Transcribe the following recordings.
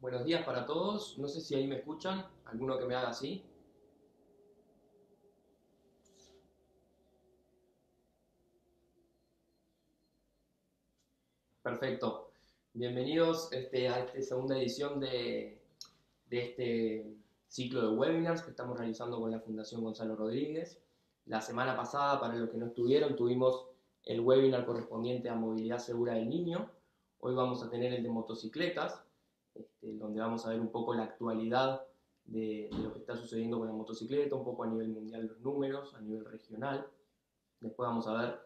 Buenos días para todos. No sé si ahí me escuchan. ¿Alguno que me haga así? Perfecto. Bienvenidos este, a esta segunda edición de, de este ciclo de webinars que estamos realizando con la Fundación Gonzalo Rodríguez. La semana pasada, para los que no estuvieron, tuvimos el webinar correspondiente a movilidad segura del niño. Hoy vamos a tener el de motocicletas este, donde vamos a ver un poco la actualidad de, lo que está sucediendo con la motocicleta, un poco a nivel mundial los números, a nivel regional. Después vamos a ver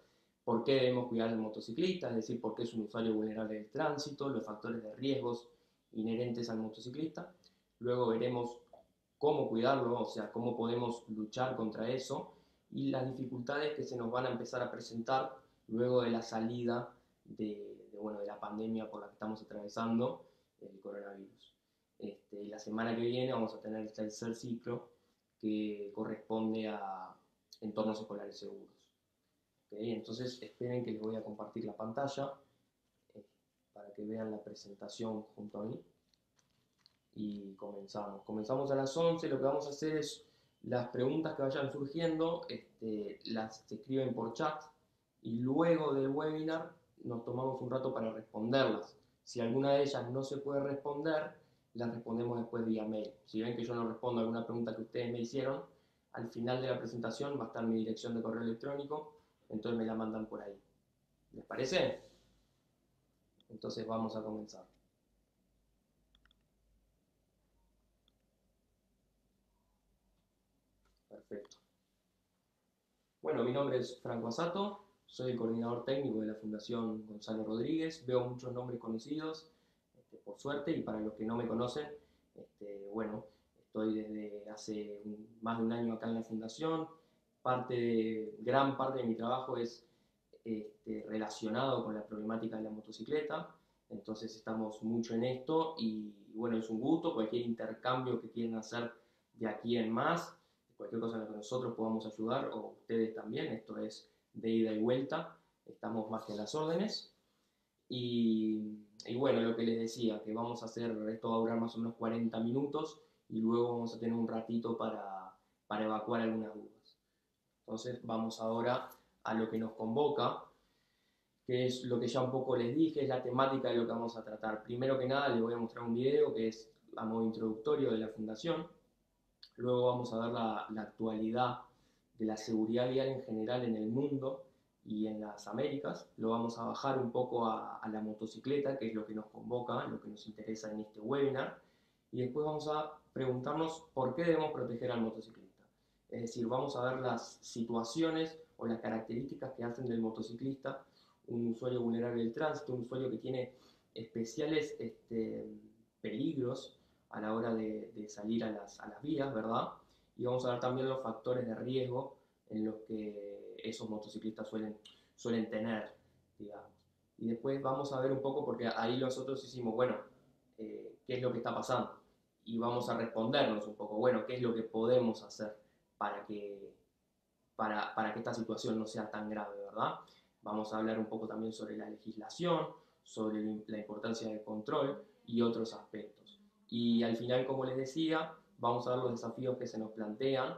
por qué debemos cuidar al motociclista, es decir, por qué es un usuario vulnerable del tránsito, los factores de riesgos inherentes al motociclista. Luego veremos cómo cuidarlo, o sea, cómo podemos luchar contra eso y las dificultades que se nos van a empezar a presentar luego de la salida de, de, bueno, de la pandemia por la que estamos atravesando el coronavirus. Este, la semana que viene vamos a tener el tercer ciclo que corresponde a entornos escolares seguros. Entonces esperen que les voy a compartir la pantalla eh, para que vean la presentación junto a mí. Y comenzamos. Comenzamos a las 11, lo que vamos a hacer es las preguntas que vayan surgiendo, este, las escriben por chat y luego del webinar nos tomamos un rato para responderlas. Si alguna de ellas no se puede responder, la respondemos después vía mail. Si ven que yo no respondo a alguna pregunta que ustedes me hicieron, al final de la presentación va a estar mi dirección de correo electrónico, entonces me la mandan por ahí. ¿Les parece? Entonces vamos a comenzar. Perfecto. Bueno, mi nombre es Franco Asato, soy el coordinador técnico de la Fundación Gonzalo Rodríguez. Veo muchos nombres conocidos, este, por suerte, y para los que no me conocen, este, bueno, estoy desde hace más de un año acá en la Fundación. Parte gran parte de mi trabajo es este, relacionado con la problemática de la motocicleta, entonces estamos mucho en esto y bueno, es un gusto, cualquier intercambio que quieran hacer de aquí en más, cualquier cosa en la que nosotros podamos ayudar, o ustedes también, esto es de ida y vuelta, estamos más que en las órdenes. Y, bueno, lo que les decía, que vamos a hacer, esto va a durar más o menos 40 minutos y luego vamos a tener un ratito para, para evacuar algunas dudas. Entonces vamos ahora a lo que nos convoca, que es lo que ya un poco les dije, es la temática de lo que vamos a tratar. Primero que nada les voy a mostrar un video que es a modo introductorio de la fundación, luego vamos a ver la actualidad de la seguridad vial en general en el mundo y en las Américas. Lo vamos a bajar un poco a, la motocicleta, que es lo que nos convoca, lo que nos interesa en este webinar. Y después vamos a preguntarnos por qué debemos proteger al motociclista. Es decir, vamos a ver las situaciones o las características que hacen del motociclista un usuario vulnerable del tránsito, un usuario que tiene especiales este, peligros a la hora de, de salir a las, a las vías, ¿verdad? Y vamos a ver también los factores de riesgo en los que esos motociclistas suelen, suelen tener. Y después vamos a ver un poco, porque ahí nosotros hicimos, bueno, eh, ¿qué es lo que está pasando? Y vamos a respondernos un poco, bueno, ¿qué es lo que podemos hacer para que, para, para que esta situación no sea tan grave, ¿verdad? Vamos a hablar un poco también sobre la legislación, sobre la importancia del control y otros aspectos. Y al final, como les decía, vamos a ver los desafíos que se nos plantean,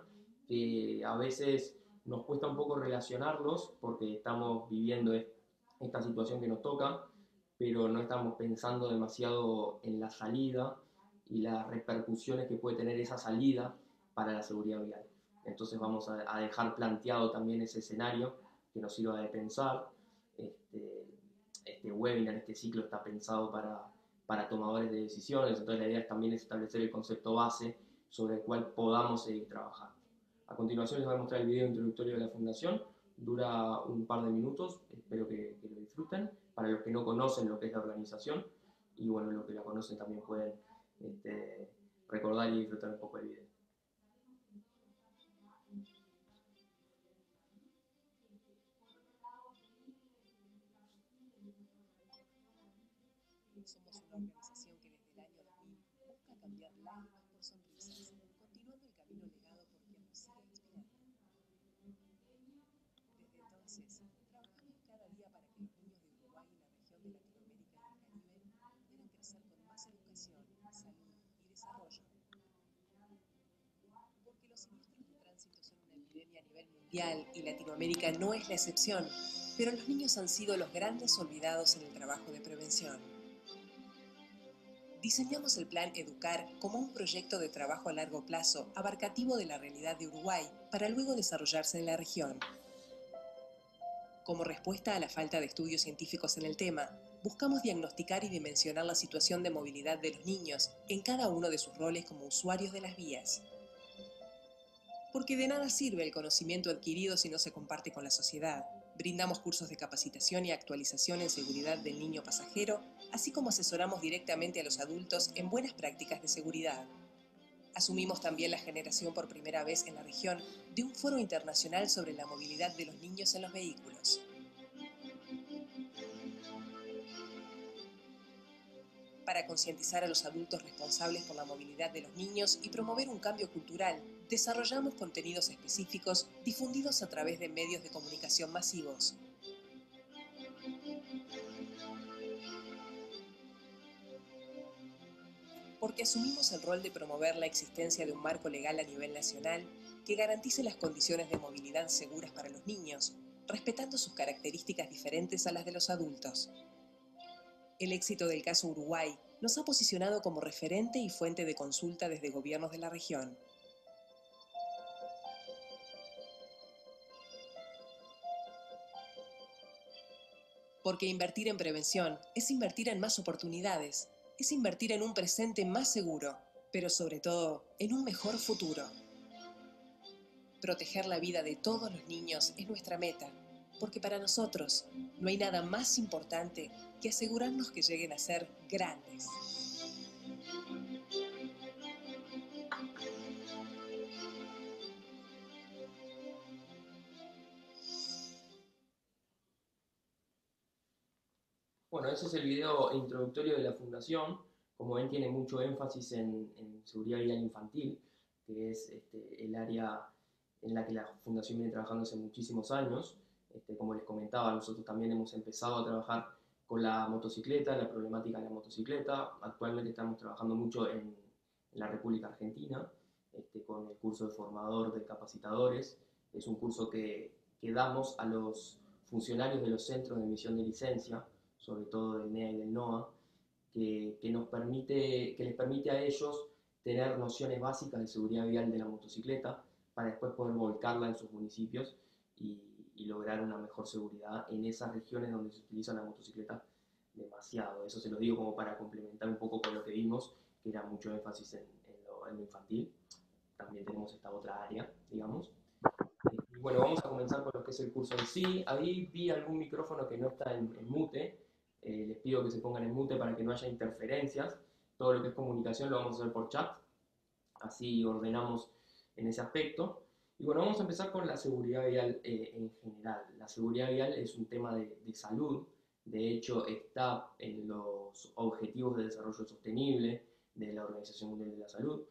que a veces nos cuesta un poco relacionarlos porque estamos viviendo esta situación que nos toca, pero no estamos pensando demasiado en la salida y las repercusiones que puede tener esa salida para la seguridad vial. Entonces vamos a, dejar planteado también ese escenario que nos sirva de pensar. Este, este webinar, este ciclo está pensado para, para tomadores de decisiones, entonces la idea también es establecer el concepto base sobre el cual podamos seguir trabajando. A continuación les voy a mostrar el video introductorio de la fundación, dura un par de minutos, espero que, lo disfruten. Para los que no conocen lo que es la organización, y bueno, los que la conocen también pueden este, recordar y disfrutar un poco el video. Y Latinoamérica no es la excepción, pero los niños han sido los grandes olvidados en el trabajo de prevención. Diseñamos el plan Educar como un proyecto de trabajo a largo plazo abarcativo de la realidad de Uruguay para luego desarrollarse en la región. Como respuesta a la falta de estudios científicos en el tema, buscamos diagnosticar y dimensionar la situación de movilidad de los niños en cada uno de sus roles como usuarios de las vías. Porque de nada sirve el conocimiento adquirido si no se comparte con la sociedad. Brindamos cursos de capacitación y actualización en seguridad del niño pasajero, así como asesoramos directamente a los adultos en buenas prácticas de seguridad. Asumimos también la generación por primera vez en la región de un foro internacional sobre la movilidad de los niños en los vehículos. Para concientizar a los adultos responsables por la movilidad de los niños y promover un cambio cultural, desarrollamos contenidos específicos difundidos a través de medios de comunicación masivos. porque asumimos el rol de promover la existencia de un marco legal a nivel nacional que garantice las condiciones de movilidad seguras para los niños, respetando sus características diferentes a las de los adultos. El éxito del caso Uruguay nos ha posicionado como referente y fuente de consulta desde gobiernos de la región. Porque invertir en prevención es invertir en más oportunidades, es invertir en un presente más seguro, pero sobre todo en un mejor futuro. Proteger la vida de todos los niños es nuestra meta, porque para nosotros no hay nada más importante que asegurarnos que lleguen a ser grandes. Ese es el video introductorio de la fundación. Como ven, tiene mucho énfasis en, seguridad vial infantil, que es este, el área en la que la fundación viene trabajando hace muchísimos años. Este, como les comentaba, nosotros también hemos empezado a trabajar con la motocicleta, la problemática de la motocicleta. Actualmente estamos trabajando mucho en, la República Argentina, este, con el curso de formador de capacitadores. Es un curso que, que damos a los funcionarios de los centros de emisión de licencia, sobre todo del NEA y del NOA, que, que, nos permite, que les permite a ellos tener nociones básicas de seguridad vial de la motocicleta para después poder volcarla en sus municipios y, y lograr una mejor seguridad en esas regiones donde se utiliza la motocicleta demasiado. Eso se lo digo como para complementar un poco con lo que vimos, que era mucho énfasis en, en, lo, en lo, infantil. También tenemos esta otra área, digamos. Y bueno, vamos a comenzar con lo que es el curso en sí. Ahí vi algún micrófono que no está en, en mute, eh, les pido que se pongan en mute para que no haya interferencias. Todo lo que es comunicación lo vamos a hacer por chat, así ordenamos en ese aspecto. Y bueno, vamos a empezar con la seguridad vial eh, en general. La seguridad vial es un tema de, de, salud, de hecho está en los Objetivos de Desarrollo Sostenible de la Organización Mundial de la Salud.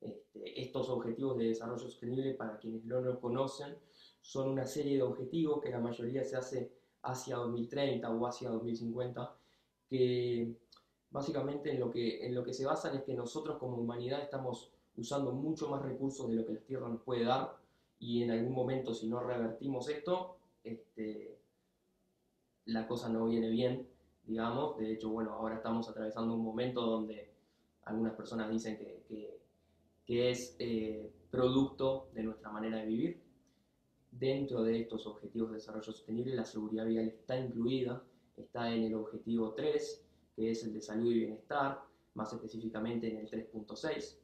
Este, estos Objetivos de Desarrollo Sostenible, para quienes no lo conocen, son una serie de objetivos que la mayoría se hace hacia 2030 o hacia 2050, que básicamente en lo que, en lo que se basan es que nosotros como humanidad estamos usando mucho más recursos de lo que la Tierra nos puede dar y en algún momento si no revertimos esto, este, la cosa no viene bien, digamos. De hecho, bueno, ahora estamos atravesando un momento donde algunas personas dicen que, que, es eh, producto de nuestra manera de vivir, Dentro de estos objetivos de desarrollo sostenible, la seguridad vial está incluida, está en el objetivo 3, que es el de salud y bienestar, más específicamente en el 3.6.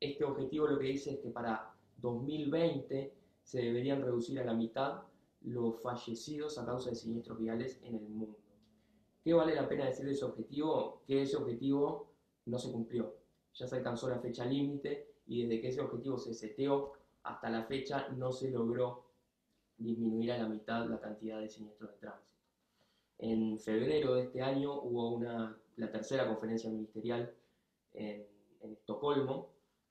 Este objetivo lo que dice es que para 2020 se deberían reducir a la mitad los fallecidos a causa de siniestros viales en el mundo. ¿Qué vale la pena decir de ese objetivo? Que ese objetivo no se cumplió. Ya se alcanzó la fecha límite y desde que ese objetivo se seteó hasta la fecha no se logró disminuir a la mitad la cantidad de siniestros de tránsito. En febrero de este año hubo una, la tercera conferencia ministerial en, en Estocolmo,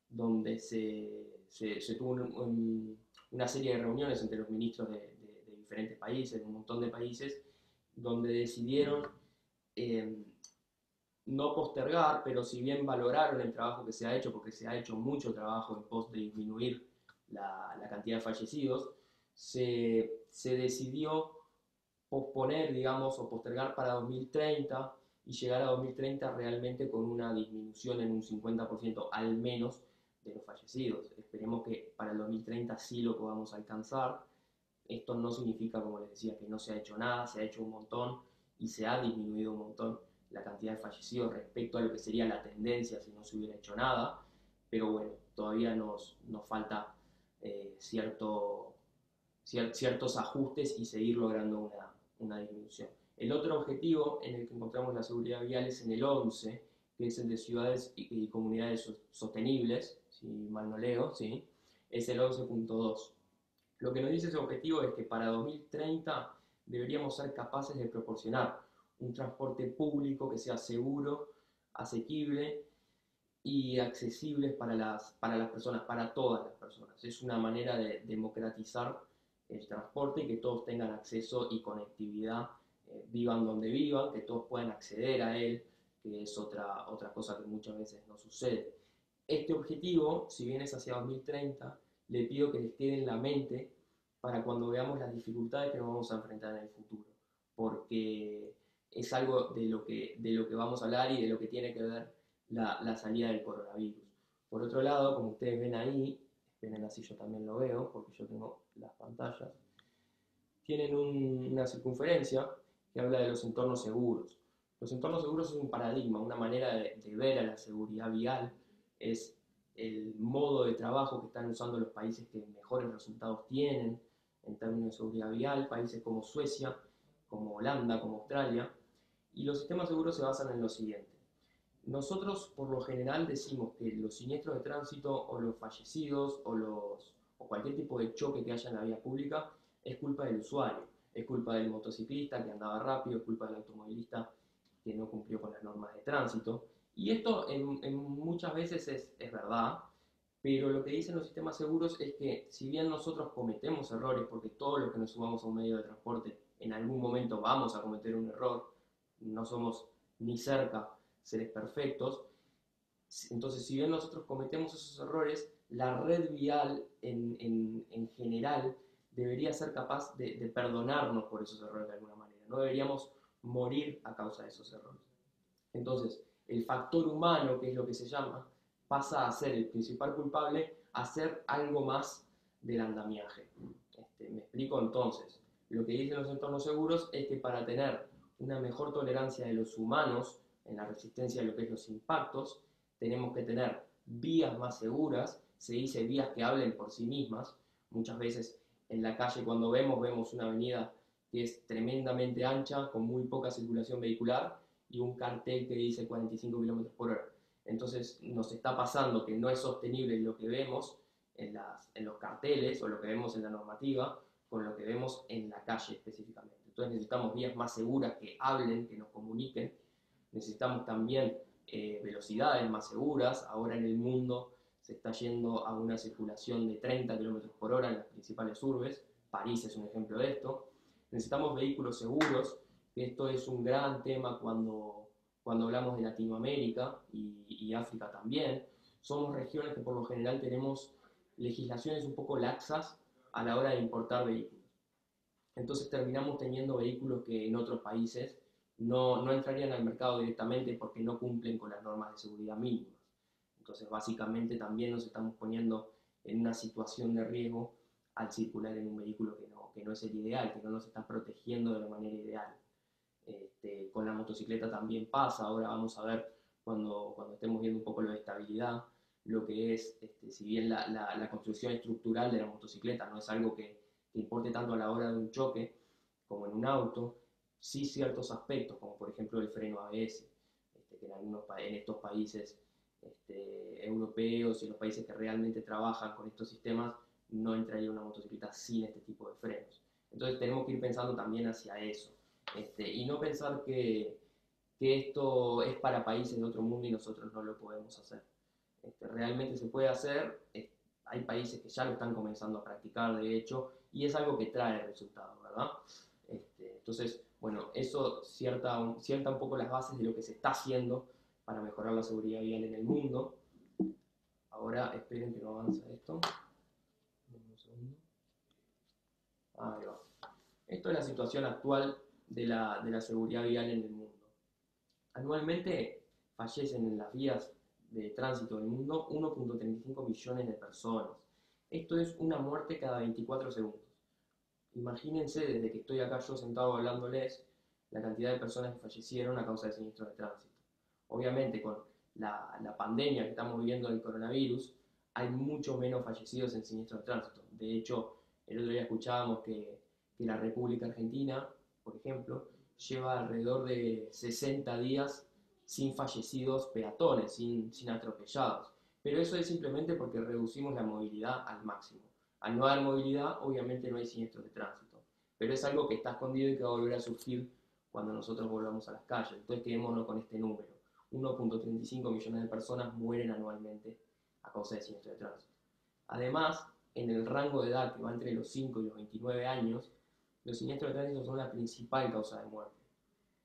donde se, se, tuvo un, un, una serie de reuniones entre los ministros de, diferentes países, un montón de países, donde decidieron eh, no postergar, pero si bien valoraron el trabajo que se ha hecho, porque se ha hecho mucho trabajo en pos de disminuir la, la cantidad de fallecidos, se, se, decidió posponer, digamos, o postergar para 2030 y llegar a 2030 realmente con una disminución en un 50% al menos de los fallecidos. Esperemos que para el 2030 sí lo podamos alcanzar. Esto no significa, como les decía, que no se ha hecho nada, se ha hecho un montón y se ha disminuido un montón la cantidad de fallecidos respecto a lo que sería la tendencia si no se hubiera hecho nada, pero bueno, todavía nos, nos falta eh, cierto, ciertos ajustes y seguir logrando una, una disminución. El otro objetivo en el que encontramos la seguridad vial es en el 11, que es el de ciudades y, comunidades sostenibles, si mal no leo, ¿sí? es el 11.2. Lo que nos dice ese objetivo es que para 2030 deberíamos ser capaces de proporcionar un transporte público que sea seguro, asequible y accesible para las, para las personas, para todas las personas. Es una manera de democratizar el transporte y que todos tengan acceso y conectividad, eh, vivan donde vivan, que todos puedan acceder a él, que es otra, otra cosa que muchas veces no sucede. Este objetivo, si bien es hacia 2030, le pido que les quede en la mente para cuando veamos las dificultades que nos vamos a enfrentar en el futuro, porque es algo de lo que, de lo que vamos a hablar y de lo que tiene que ver la, la salida del coronavirus. Por otro lado, como ustedes ven ahí, esperen así yo también lo veo, porque yo tengo las pantallas, tienen una circunferencia que habla de los entornos seguros. Los entornos seguros es un paradigma, una manera de, de ver a la seguridad vial, es el modo de trabajo que están usando los países que mejores resultados tienen en términos de seguridad vial, países como Suecia, como Holanda, como Australia, y los sistemas seguros se basan en lo siguiente. Nosotros por lo general decimos que los siniestros de tránsito o los fallecidos o, los, o cualquier tipo de choque que haya en la vía pública es culpa del usuario, es culpa del motociclista que andaba rápido, es culpa del automovilista que no cumplió con las normas de tránsito. Y esto en, muchas veces es, es verdad, pero lo que dicen los sistemas seguros es que si bien nosotros cometemos errores, porque todos los que nos sumamos a un medio de transporte en algún momento vamos a cometer un error, no somos ni cerca seres perfectos. Entonces, si bien nosotros cometemos esos errores, la red vial en, en, en general debería ser capaz de, de, perdonarnos por esos errores de alguna manera. No deberíamos morir a causa de esos errores. Entonces, el factor humano, que es lo que se llama, pasa a ser el principal culpable a ser algo más del andamiaje. Este, me explico entonces. Lo que dicen los entornos seguros es que para tener una mejor tolerancia de los humanos en la resistencia a lo que es los impactos, tenemos que tener vías más seguras, se dice vías que hablen por sí mismas, muchas veces en la calle cuando vemos, vemos una avenida que es tremendamente ancha, con muy poca circulación vehicular y un cartel que dice 45 km por hora. Entonces nos está pasando que no es sostenible lo que vemos en, las, en los carteles o lo que vemos en la normativa con lo que vemos en la calle específicamente. Entonces necesitamos vías más seguras que hablen, que nos comuniquen. Necesitamos también eh, velocidades más seguras. Ahora en el mundo se está yendo a una circulación de 30 km por hora en las principales urbes. París es un ejemplo de esto. Necesitamos vehículos seguros, esto es un gran tema cuando, cuando hablamos de Latinoamérica y, y África también. Somos regiones que por lo general tenemos legislaciones un poco laxas a la hora de importar vehículos entonces terminamos teniendo vehículos que en otros países no, no entrarían al mercado directamente porque no cumplen con las normas de seguridad mínimas. Entonces básicamente también nos estamos poniendo en una situación de riesgo al circular en un vehículo que no, que no es el ideal, que no nos está protegiendo de la manera ideal. Este, con la motocicleta también pasa, ahora vamos a ver cuando, cuando estemos viendo un poco lo de estabilidad, lo que es, este, si bien la, la, construcción estructural de la motocicleta no es algo que importe tanto a la hora de un choque como en un auto, sí ciertos aspectos, como por ejemplo el freno ABS, este, que en, algunos, en estos países este, europeos y los países que realmente trabajan con estos sistemas, no entraría una motocicleta sin este tipo de frenos. Entonces tenemos que ir pensando también hacia eso, este, y no pensar que, que, esto es para países de otro mundo y nosotros no lo podemos hacer. Este, realmente se puede hacer, hay países que ya lo están comenzando a practicar, de hecho, y es algo que trae resultados, ¿verdad? Este, entonces, bueno, eso cierta, cierta un poco las bases de lo que se está haciendo para mejorar la seguridad vial en el mundo. Ahora esperen que no avance esto. Un segundo. Ahí va. Esto es la situación actual de la, de la seguridad vial en el mundo. Anualmente fallecen en las vías de tránsito del mundo 1.35 millones de personas. Esto es una muerte cada 24 segundos. Imagínense desde que estoy acá yo sentado hablándoles la cantidad de personas que fallecieron a causa de siniestros de tránsito. Obviamente con la, pandemia que estamos viviendo del coronavirus, hay mucho menos fallecidos en siniestros de tránsito. De hecho, el otro día escuchábamos que, que la República Argentina, por ejemplo, lleva alrededor de 60 días sin fallecidos peatones, sin, sin atropellados. Pero eso es simplemente porque reducimos la movilidad al máximo. Al no haber movilidad, obviamente no hay siniestros de tránsito. Pero es algo que está escondido y que va a volver a surgir cuando nosotros volvamos a las calles. Entonces quedémonos con este número. 1.35 millones de personas mueren anualmente a causa de siniestros de tránsito. Además, en el rango de edad que va entre los 5 y los 29 años, los siniestros de tránsito son la principal causa de muerte.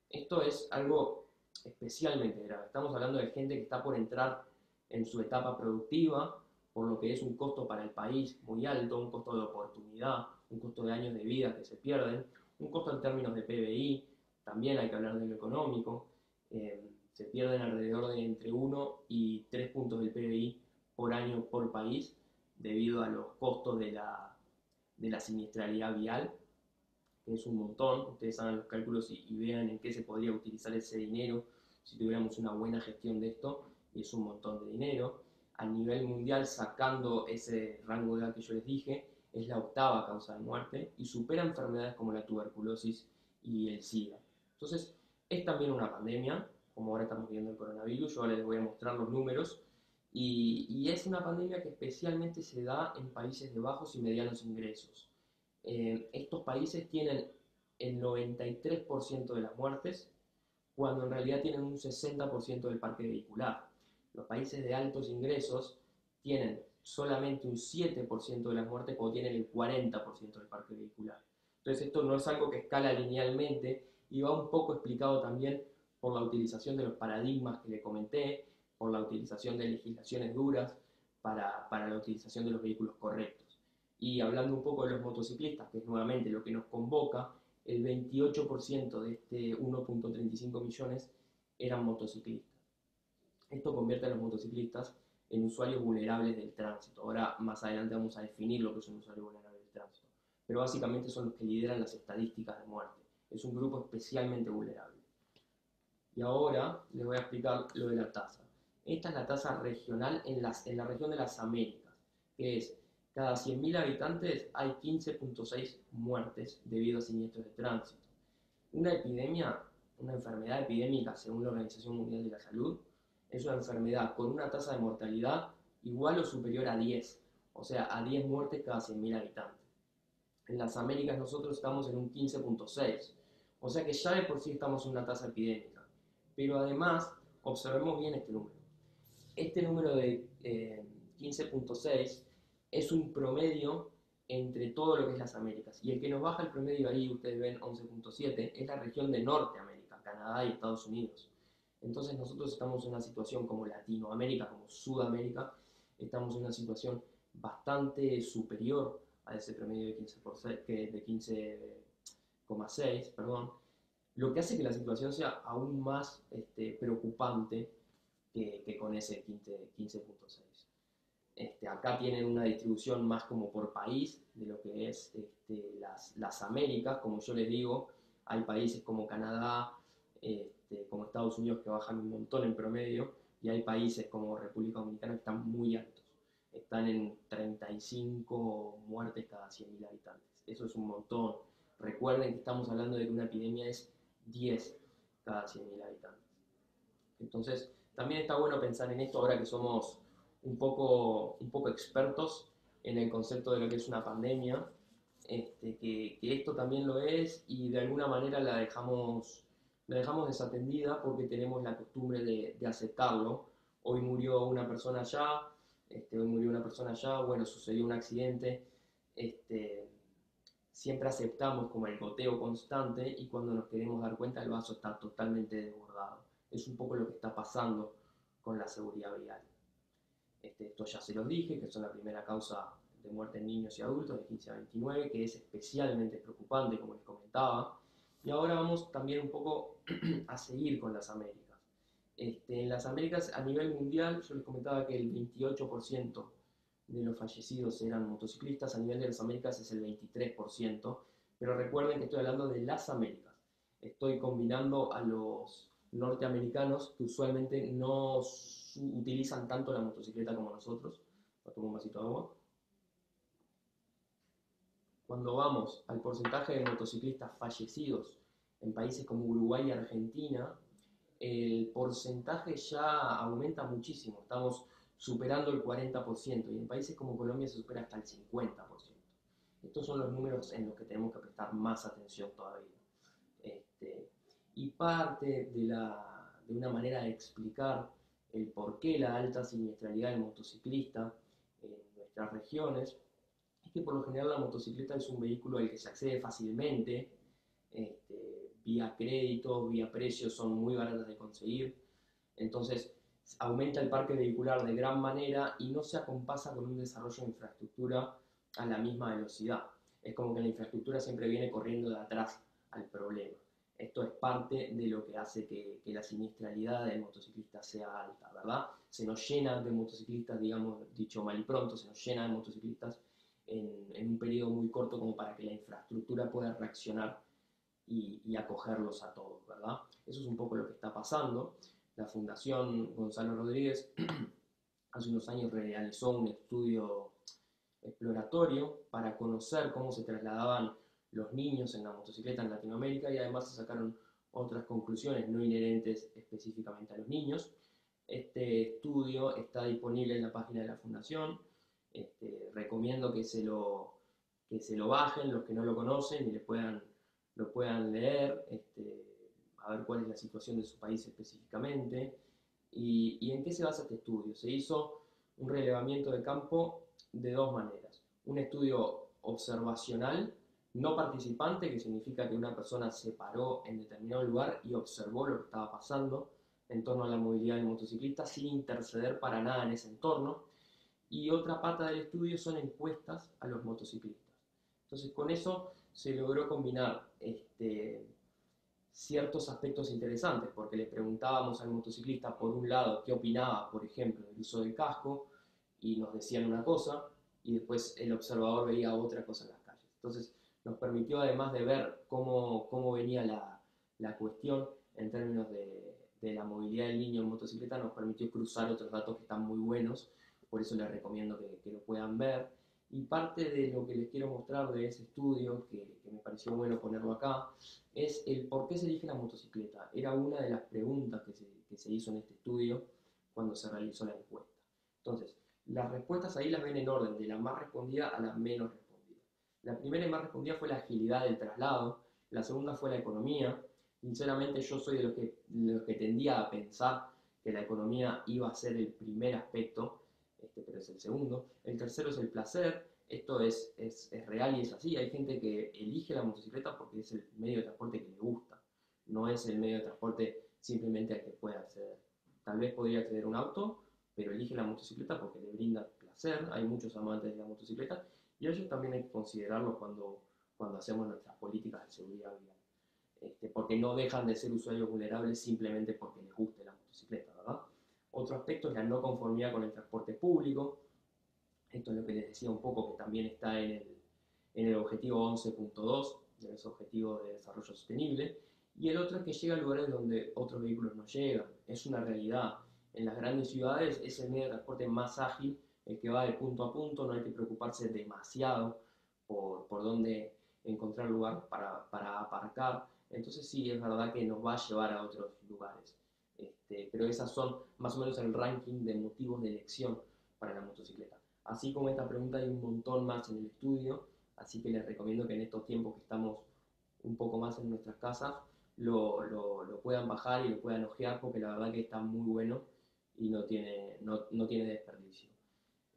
Esto es algo especialmente grave. Estamos hablando de gente que está por entrar en su etapa productiva, por lo que es un costo para el país muy alto, un costo de oportunidad, un costo de años de vida que se pierden, un costo en términos de PBI, también hay que hablar de lo económico, eh, se pierden alrededor de entre 1 y 3 puntos del PBI por año por país debido a los costos de la, de la siniestralidad vial que es un montón, ustedes hagan los cálculos y, vean en qué se podría utilizar ese dinero si tuviéramos una buena gestión de esto, y es un montón de dinero. A nivel mundial, sacando ese rango de edad que yo les dije, es la octava causa de muerte y supera enfermedades como la tuberculosis y el SIDA. Entonces, es también una pandemia, como ahora estamos viendo el coronavirus, yo ahora les voy a mostrar los números, y, y es una pandemia que especialmente se da en países de bajos y medianos ingresos. Eh, estos países tienen el 93% de las muertes, cuando en realidad tienen un 60% del parque vehicular. Los países de altos ingresos tienen solamente un 7% de las muertes cuando tienen el 40% del parque vehicular. Entonces esto no es algo que escala linealmente y va un poco explicado también por la utilización de los paradigmas que le comenté, por la utilización de legislaciones duras para, para la utilización de los vehículos correctos. Y hablando un poco de los motociclistas, que es nuevamente lo que nos convoca, el 28% de este 1.35 millones eran motociclistas. Esto convierte a los motociclistas en usuarios vulnerables del tránsito. Ahora más adelante vamos a definir lo que es un usuario vulnerable del tránsito. Pero básicamente son los que lideran las estadísticas de muerte. Es un grupo especialmente vulnerable. Y ahora les voy a explicar lo de la tasa. Esta es la tasa regional en, las, en la región de las Américas, que es cada 100.000 habitantes hay 15.6 muertes debido a siniestros de tránsito. Una epidemia, una enfermedad epidémica según la Organización Mundial de la Salud, es una enfermedad con una tasa de mortalidad igual o superior a 10, o sea, a 10 muertes cada 100.000 habitantes. En las Américas nosotros estamos en un 15.6, o sea que ya de por sí estamos en una tasa epidémica. Pero además, observemos bien este número. Este número de 15.6 eh, es un promedio entre todo lo que es las Américas. Y el que nos baja el promedio ahí, ustedes ven 11.7, es la región de Norteamérica, Canadá y Estados Unidos. Entonces nosotros estamos en una situación como Latinoamérica, como Sudamérica, estamos en una situación bastante superior a ese promedio de 15,6, de 15, perdón, lo que hace que la situación sea aún más este, preocupante que, que, con ese 15.6. Este, acá tienen una distribución más como por país de lo que es este, las, Américas, como yo les digo, hay países como Canadá, este, como Estados Unidos que bajan un montón en promedio, y hay países como República Dominicana que están muy altos, están en 35 muertes cada 100.000 habitantes, eso es un montón. Recuerden que estamos hablando de que una epidemia es 10 cada 100.000 habitantes. Entonces, también está bueno pensar en esto ahora que somos un poco, un poco expertos en el concepto de lo que es una pandemia, este, que, esto también lo es y de alguna manera la dejamos, la dejamos desatendida porque tenemos la costumbre de, aceptarlo. Hoy murió una persona allá, este, hoy murió una persona allá, bueno, sucedió un accidente, este, siempre aceptamos como el goteo constante y cuando nos queremos dar cuenta el vaso está totalmente desbordado. es un poco lo que está pasando con la seguridad vial. Este, esto ya se los dije, que son la primera causa de muerte en niños y adultos de 15 a 29, que es especialmente preocupante, como les comentaba. Y ahora vamos también un poco a seguir con las Américas. Este, en las Américas, a nivel mundial, yo les comentaba que el 28% de los fallecidos eran motociclistas, a nivel de las Américas es el 23%, pero recuerden que estoy hablando de las Américas. Estoy combinando a los norteamericanos que usualmente no utilizan tanto la motocicleta como nosotros. Tomar un vasito de agua. Cuando vamos al porcentaje de motociclistas fallecidos en países como Uruguay y Argentina, el porcentaje ya aumenta muchísimo. Estamos superando el 40% y en países como Colombia se supera hasta el 50%. Estos son los números en los que tenemos que prestar más atención todavía. Este, y parte de, la, de una manera de explicar el por qué la alta siniestralidad del motociclista en nuestras regiones es que por lo general la motocicleta es un vehículo al que se accede fácilmente, este, vía créditos, vía precios, son muy baratas de conseguir. Entonces, aumenta el parque vehicular de gran manera y no se acompasa con un desarrollo de infraestructura a la misma velocidad. Es como que la infraestructura siempre viene corriendo de atrás al problema. Esto es parte de lo que hace que, la siniestralidad del motociclista sea alta, ¿verdad? Se nos llena de motociclistas, digamos, dicho mal y pronto, se nos llena de motociclistas en, un periodo muy corto como para que la infraestructura pueda reaccionar y, y, acogerlos a todos, ¿verdad? Eso es un poco lo que está pasando. La Fundación Gonzalo Rodríguez hace unos años realizó un estudio exploratorio para conocer cómo se trasladaban los niños en la motocicleta en Latinoamérica y además se sacaron otras conclusiones no inherentes específicamente a los niños. Este estudio está disponible en la página de la Fundación. Este, recomiendo que se, lo, que se lo bajen los que no lo conocen y le puedan, lo puedan leer, este, a ver cuál es la situación de su país específicamente. ¿Y, ¿Y en qué se basa este estudio? Se hizo un relevamiento de campo de dos maneras. Un estudio observacional no participante, que significa que una persona se paró en determinado lugar y observó lo que estaba pasando en torno a la movilidad del motociclista sin interceder para nada en ese entorno. Y otra pata del estudio son encuestas a los motociclistas. Entonces con eso se logró combinar este, ciertos aspectos interesantes, porque le preguntábamos al motociclista por un lado qué opinaba, por ejemplo, del uso del casco, y nos decían una cosa, y después el observador veía otra cosa en las calles. Entonces, nos permitió, además de ver cómo, cómo venía la, la, cuestión en términos de, de, la movilidad del niño en motocicleta, nos permitió cruzar otros datos que están muy buenos, por eso les recomiendo que, que lo puedan ver. Y parte de lo que les quiero mostrar de ese estudio, que, que, me pareció bueno ponerlo acá, es el por qué se elige la motocicleta. Era una de las preguntas que se, que se hizo en este estudio cuando se realizó la encuesta. Entonces, las respuestas ahí las ven en orden, de la más respondida a la menos respondida. La primera y más respondida fue la agilidad del traslado, la segunda fue la economía. Sinceramente yo soy de los que, de que tendía a pensar que la economía iba a ser el primer aspecto, este, pero es el segundo. El tercero es el placer, esto es, es, es, real y es así. Hay gente que elige la motocicleta porque es el medio de transporte que le gusta, no es el medio de transporte simplemente al que puede acceder. Tal vez podría acceder a un auto, pero elige la motocicleta porque le brinda placer. Hay muchos amantes de la motocicleta y ellos también hay que considerarlo cuando, cuando hacemos nuestras políticas de seguridad vial. Este, porque no dejan de ser usuarios vulnerables simplemente porque les guste la motocicleta. Otro aspecto es la no conformidad con el transporte público. Esto es lo que les decía un poco, que también está en el, en el objetivo 11.2 de los objetivos de desarrollo sostenible. Y el otro es que llega a lugares donde otros vehículos no llegan. Es una realidad. En las grandes ciudades es el medio de transporte más ágil el que va de punto a punto, no hay que preocuparse demasiado por, por dónde encontrar lugar para, para, aparcar. Entonces sí, es verdad que nos va a llevar a otros lugares. Este, pero esas son más o menos el ranking de motivos de elección para la motocicleta. Así como esta pregunta hay un montón más en el estudio, así que les recomiendo que en estos tiempos que estamos un poco más en nuestras casas, lo, lo, lo puedan bajar y lo puedan ojear porque la verdad que está muy bueno y no tiene, no, no tiene desperdicio.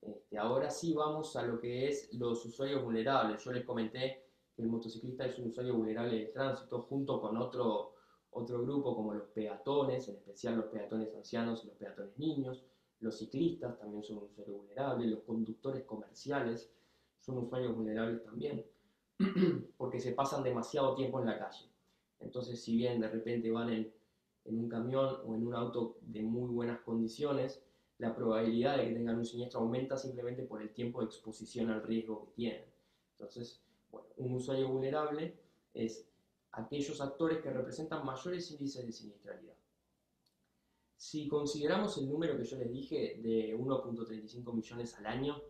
Este, ahora sí vamos a lo que es los usuarios vulnerables. Yo les comenté que el motociclista es un usuario vulnerable de tránsito junto con otro, otro grupo como los peatones, en especial los peatones ancianos y los peatones niños, los ciclistas también son usuarios vulnerables, los conductores comerciales son usuarios vulnerables también, porque se pasan demasiado tiempo en la calle. Entonces, si bien de repente van en, en un camión o en un auto de muy buenas condiciones, la probabilidad de que tengan un siniestro aumenta simplemente por el tiempo de exposición al riesgo que tienen. Entonces, bueno, un usuario vulnerable es aquellos actores que representan mayores índices de siniestralidad. Si consideramos el número que yo les dije de 1.35 millones al año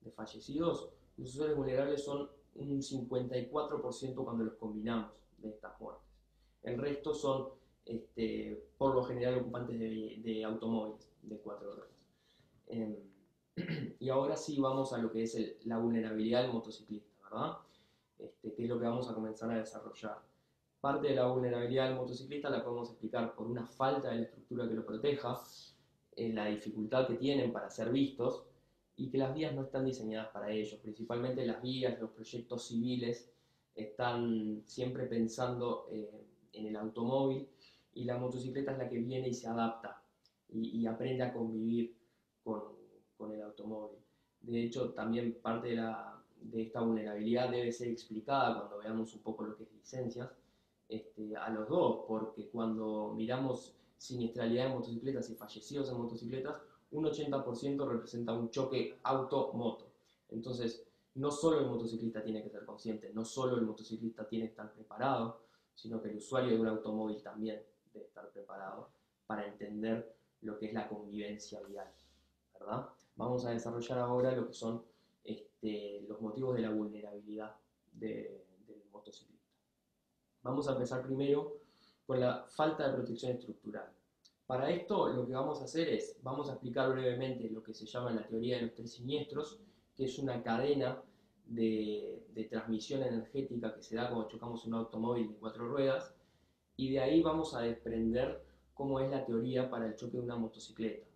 de fallecidos, los usuarios vulnerables son un 54% cuando los combinamos de estas muertes. El resto son, este, por lo general, ocupantes de, automóviles de cuatro ruedas. Em, y ahora sí vamos a lo que es la vulnerabilidad del motociclista, ¿verdad? Este, que es lo que vamos a comenzar a desarrollar. Parte de la vulnerabilidad del motociclista la podemos explicar por una falta de estructura que lo proteja, eh, la dificultad que tienen para ser vistos y que las vías no están diseñadas para ellos. Principalmente las vías, los proyectos civiles están siempre pensando eh, en el automóvil y la motocicleta es la que viene y se adapta y, aprende a convivir con, con, el automóvil. De hecho, también parte de, de esta vulnerabilidad debe ser explicada cuando veamos un poco lo que es licencias este, a los dos, porque cuando miramos siniestralidad en motocicletas y fallecidos en motocicletas, un 80% representa un choque auto-moto. Entonces, no solo el motociclista tiene que ser consciente, no solo el motociclista tiene que estar preparado, sino que el usuario de un automóvil también debe estar preparado para entender lo que es la convivencia vial, ¿verdad? Vamos a desarrollar ahora lo que son este, los motivos de la vulnerabilidad del motociclista. Vamos a empezar primero con la falta de protección estructural. Para esto lo que vamos a hacer es, vamos a explicar brevemente lo que se llama la teoría de los tres siniestros, que es una cadena de, transmisión energética que se da cuando chocamos un automóvil de cuatro ruedas, y de ahí vamos a desprender cómo es la teoría para el choque de una motocicleta.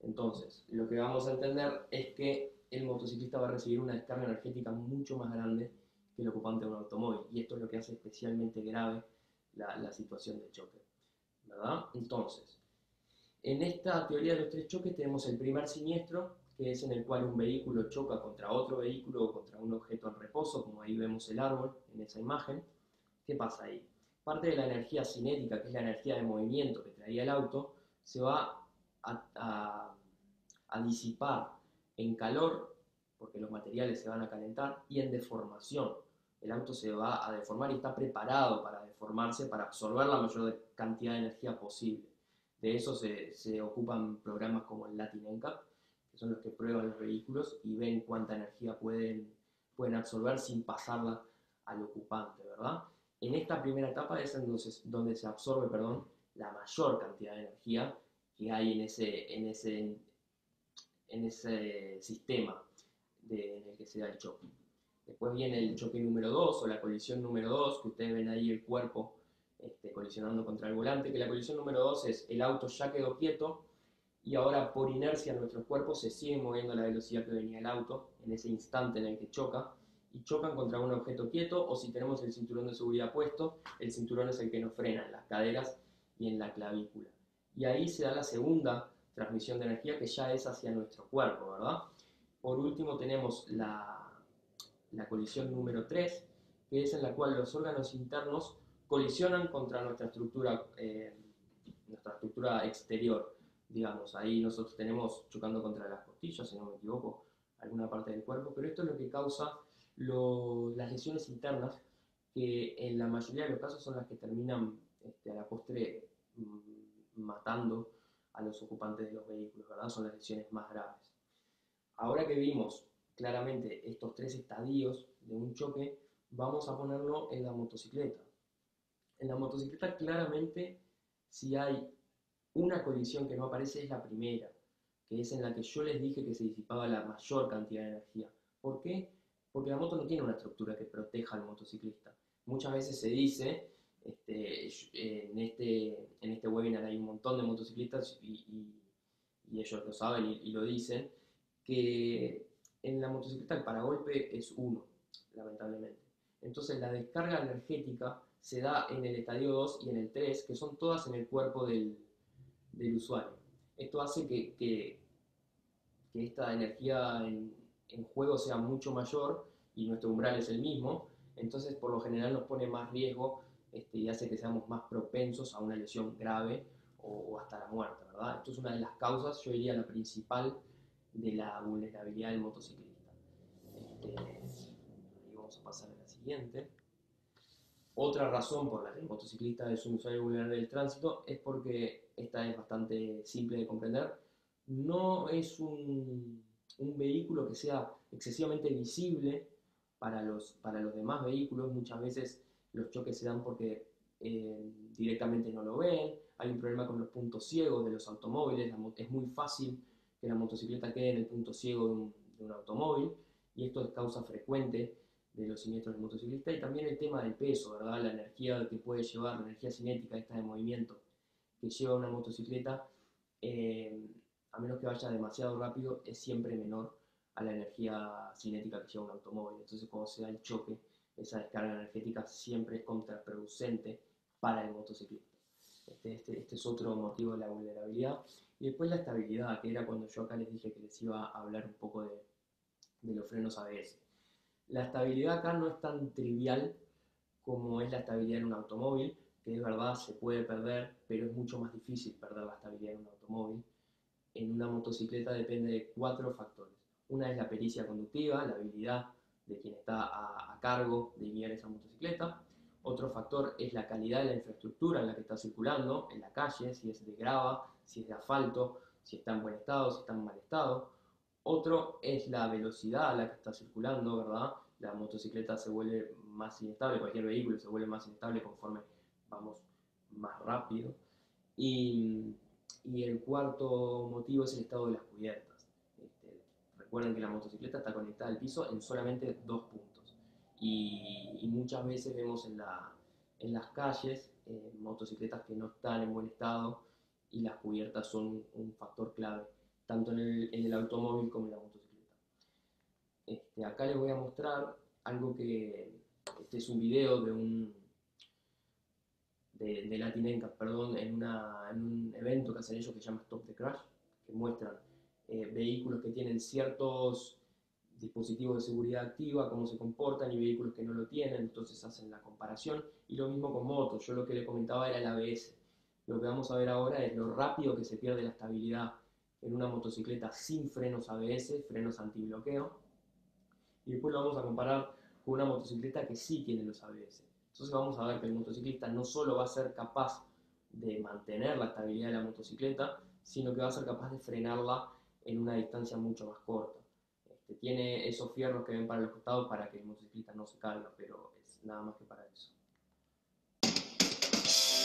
Entonces, lo que vamos a entender es que el motociclista va a recibir una descarga energética mucho más grande que el ocupante de un automóvil. Y esto es lo que hace especialmente grave la, situación de choque. ¿verdad? Entonces, en esta teoría de los tres choques tenemos el primer siniestro, que es en el cual un vehículo choca contra otro vehículo o contra un objeto en reposo, como ahí vemos el árbol en esa imagen. ¿Qué pasa ahí? Parte de la energía cinética, que es la energía de movimiento que traía el auto, se va a disipar en calor, porque los materiales se van a calentar, y en deformación, el auto se va a deformar y está preparado para deformarse, para absorber la mayor cantidad de energía posible. De eso se, ocupan programas como el Latin NCAP, que son los que prueban los vehículos y ven cuánta energía pueden, pueden absorber sin pasarla al ocupante, ¿verdad? En esta primera etapa es entonces donde se absorbe, perdón, la mayor cantidad de energía que hay en ese, en ese, en ese sistema de, en el que se da el choque. Después viene el choque número 2 o la colisión número 2, que ustedes ven ahí el cuerpo este, colisionando contra el volante, que la colisión número 2 es el auto ya quedó quieto y ahora por inercia nuestros cuerpos se siguen moviendo a la velocidad que venía el auto en ese instante en el que choca y chocan contra un objeto quieto o si tenemos el cinturón de seguridad puesto, el cinturón es el que nos frena en las caderas y en la clavícula. Y ahí se da la segunda transmisión de energía que ya es hacia nuestro cuerpo, ¿verdad? Por último tenemos la la colisión número 3, que es en la cual los órganos internos colisionan contra nuestra estructura, eh, nuestra estructura exterior, digamos. Ahí nosotros tenemos chocando contra las costillas, si no me equivoco, alguna parte del cuerpo, pero esto es lo que causa las lesiones internas, que en la mayoría de los casos son las que terminan este, a la postre mm, matando a los ocupantes de los vehículos, ¿verdad? Son las lesiones más graves. Ahora que vimos claramente estos tres estadios de un choque, vamos a ponerlo en la motocicleta. En la motocicleta claramente si hay una colisión que no aparece es la primera, que es en la que yo les dije que se disipaba la mayor cantidad de energía. ¿Por qué? Porque la moto no tiene una estructura que proteja al motociclista. Muchas veces se dice, este, en, este, en este webinar hay un montón de motociclistas y, ellos lo saben y, y lo dicen, que en la motocicleta el paragolpe es uno, lamentablemente. Entonces la descarga energética se da en el estadio 2 y en el 3, que son todas en el cuerpo del, del usuario. Esto hace que, que, esta energía en, en, juego sea mucho mayor y nuestro umbral es el mismo, entonces por lo general nos pone más riesgo este, y hace que seamos más propensos a una lesión grave o, hasta la muerte, ¿verdad? Esto es una de las causas, yo diría la principal, de la vulnerabilidad del motociclista. Este, vamos a pasar a la siguiente. Otra razón por la que el motociclista es un usuario vulnerable del tránsito es porque esta es bastante simple de comprender. No es un, un vehículo que sea excesivamente visible para los, para los demás vehículos. Muchas veces los choques se dan porque eh, directamente no lo ven. Hay un problema con los puntos ciegos de los automóviles. Es muy fácil que la motocicleta quede en el punto ciego de un, de automóvil y esto es causa frecuente de los siniestros del motociclista y también el tema del peso, ¿verdad? La energía que puede llevar, la energía cinética esta de movimiento que lleva una motocicleta, eh, a menos que vaya demasiado rápido, es siempre menor a la energía cinética que lleva un automóvil. Entonces cuando se da el choque, esa descarga energética siempre es contraproducente para el motociclista. Este, este, este es otro motivo de la vulnerabilidad. Y después la estabilidad, que era cuando yo acá les dije que les iba a hablar un poco de, de los frenos ABS. La estabilidad acá no es tan trivial como es la estabilidad en un automóvil, que es verdad, se puede perder, pero es mucho más difícil perder la estabilidad en un automóvil. En una motocicleta depende de cuatro factores. Una es la pericia conductiva, la habilidad de quien está a, cargo de guiar esa motocicleta. Otro factor es la calidad de la infraestructura en la que está circulando, en la calle, si es de grava, si es de asfalto, si está en buen estado, si está en mal estado. Otro es la velocidad a la que está circulando, ¿verdad? La motocicleta se vuelve más inestable, cualquier vehículo se vuelve más inestable conforme vamos más rápido. Y, el cuarto motivo es el estado de las cubiertas. Este, recuerden que la motocicleta está conectada al piso en solamente dos puntos. Y, muchas veces vemos en, la, en las calles eh, motocicletas que no están en buen estado y las cubiertas son un factor clave tanto en el, automóvil como en la motocicleta. Este, acá les voy a mostrar algo que, este es un video de un, de, de Latin perdón, en, un evento que hacen ellos que se llama Stop the Crash, que muestran eh, vehículos que tienen ciertos dispositivos de seguridad activa, cómo se comportan y vehículos que no lo tienen, entonces hacen la comparación y lo mismo con motos, yo lo que le comentaba era el ABS, lo que vamos a ver ahora es lo rápido que se pierde la estabilidad en una motocicleta sin frenos ABS, frenos antibloqueo. Y después lo vamos a comparar con una motocicleta que sí tiene los ABS. Entonces vamos a ver que el motociclista no solo va a ser capaz de mantener la estabilidad de la motocicleta, sino que va a ser capaz de frenarla en una distancia mucho más corta. Este, tiene esos fierros que ven para los costados para que el motociclista no se caiga, pero es nada más que para eso.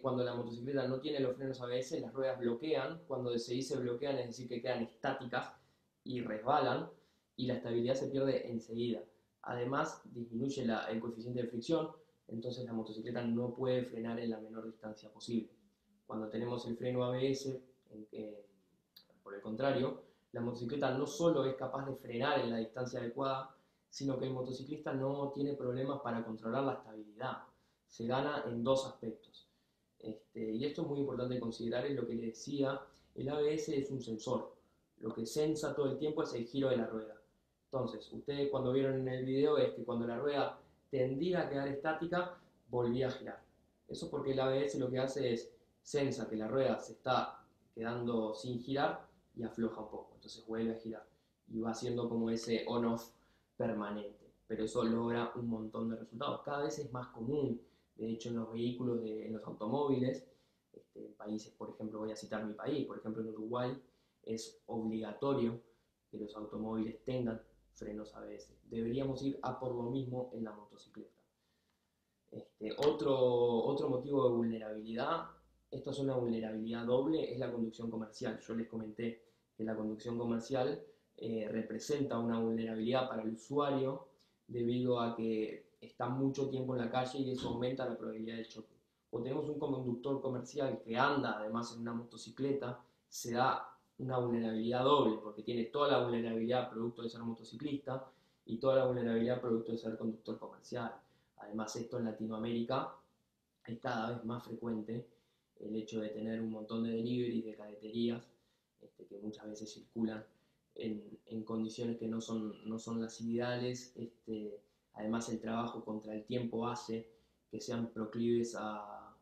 cuando la motocicleta no tiene los frenos ABS, las ruedas bloquean. Cuando se dice bloquean es decir que quedan estáticas y resbalan y la estabilidad se pierde enseguida. Además, disminuye el coeficiente de fricción, entonces la motocicleta no puede frenar en la menor distancia posible. Cuando tenemos el freno ABS, por el contrario, la motocicleta no solo es capaz de frenar en la distancia adecuada, sino que el motociclista no tiene problemas para controlar la estabilidad se gana en dos aspectos. Este, y esto es muy importante considerar, es lo que le decía, el ABS es un sensor. Lo que sensa todo el tiempo es el giro de la rueda. Entonces, ustedes cuando vieron en el video es que cuando la rueda tendía a quedar estática, volvía a girar. Eso porque el ABS lo que hace es sensa que la rueda se está quedando sin girar y afloja un poco. Entonces vuelve a girar y va haciendo como ese on-off permanente. pero eso logra un montón de resultados. Cada vez es más común, de hecho en los vehículos, en los automóviles, este, en países, por ejemplo, voy a citar mi país, por ejemplo en Uruguay, es obligatorio que los automóviles tengan frenos ABS. Deberíamos ir a por lo mismo en la motocicleta. Este, otro, otro motivo de vulnerabilidad, esto es una vulnerabilidad doble, es la conducción comercial. Yo les comenté que la conducción comercial eh, representa una vulnerabilidad para el usuario debido a que está mucho tiempo en la calle y eso aumenta la probabilidad de choque. O tenemos un conductor comercial que anda además en una motocicleta, se da una vulnerabilidad doble, porque tiene toda la vulnerabilidad producto de ser motociclista y toda la vulnerabilidad producto de ser conductor comercial. Además, esto en Latinoamérica es cada vez más frecuente, el hecho de tener un montón de deliveries, de cadeterías, este, que muchas veces circulan en, en, condiciones que no son, no son las ideales. Este, además, el trabajo contra el tiempo hace que sean proclives a,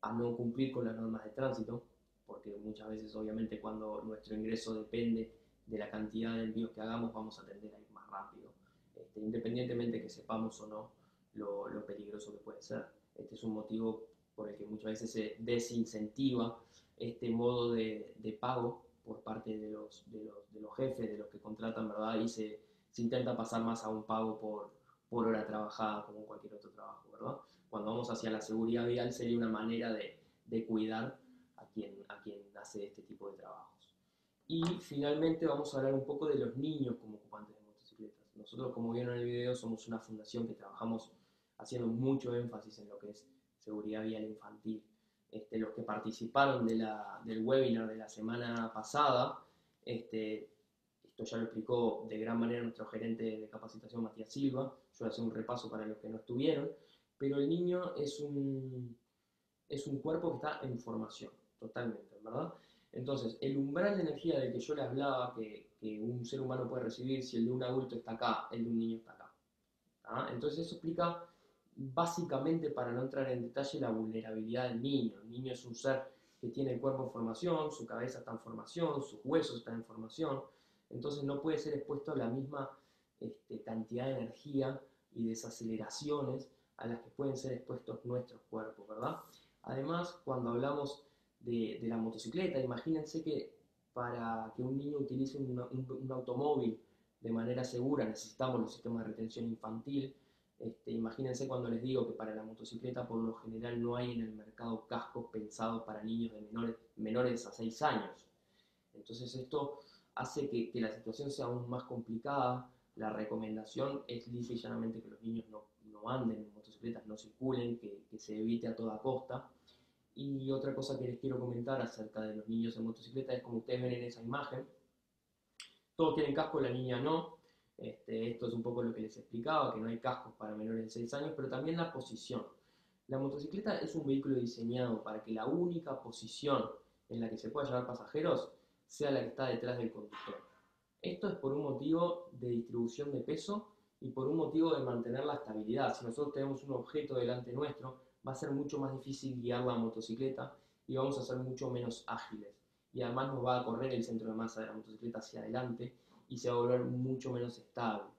a no cumplir con las normas de tránsito porque muchas veces obviamente cuando nuestro ingreso depende de la cantidad de envíos que hagamos, vamos a tender a ir más rápido, este, independientemente que sepamos o no lo, lo, peligroso que puede ser. Este es un motivo por el que muchas veces se desincentiva este modo de, de pago por parte de los, de los, de, los, jefes, de los que contratan, ¿verdad? Y se, se intenta pasar más a un pago por, por hora trabajada, como cualquier otro trabajo, ¿verdad? Cuando vamos hacia la seguridad vial sería una manera de, de cuidar a quien hace este tipo de trabajos. Y finalmente vamos a hablar un poco de los niños como ocupantes de motocicletas. Nosotros, como vieron en el video, somos una fundación que trabajamos haciendo mucho énfasis en lo que es seguridad vial infantil. Este, los que participaron de la, del webinar de la semana pasada, este, esto ya lo explicó de gran manera nuestro gerente de capacitación, Matías Silva, yo voy a hacer un repaso para los que no estuvieron, pero el niño es un, es un cuerpo que está en formación totalmente, ¿verdad? Entonces, el umbral de energía del que yo le hablaba, que, que, un ser humano puede recibir, si el de un adulto está acá, el de un niño está acá. Entonces, eso explica básicamente, para no entrar en detalle, la vulnerabilidad del niño. El niño es un ser que tiene el cuerpo en formación, su cabeza está en formación, sus huesos están en formación, entonces no puede ser expuesto a la misma este, cantidad de energía y desaceleraciones a las que pueden ser expuestos nuestros cuerpos, ¿verdad? Además, cuando hablamos de, la motocicleta. Imagínense que para que un niño utilice un, automóvil de manera segura necesitamos los sistemas de retención infantil. Este, imagínense cuando les digo que para la motocicleta por lo general no hay en el mercado cascos pensados para niños de menores, menores a 6 años. Entonces esto hace que, la situación sea aún más complicada. La recomendación es lisa y llanamente que los niños no, no anden en motocicletas, no circulen, que, que se evite a toda costa. Y otra cosa que les quiero comentar acerca de los niños en motocicleta es como ustedes ven en esa imagen, todos tienen casco, la niña no. Este, esto es un poco lo que les explicaba, que no hay cascos para menores de 6 años, pero también la posición. La motocicleta es un vehículo diseñado para que la única posición en la que se pueda llevar pasajeros sea la que está detrás del conductor. Esto es por un motivo de distribución de peso y por un motivo de mantener la estabilidad. Si nosotros tenemos un objeto delante nuestro, va a ser mucho más difícil guiar la motocicleta y vamos a ser mucho menos ágiles. Y además nos va a correr el centro de masa de la motocicleta hacia adelante y se va a volver mucho menos estable.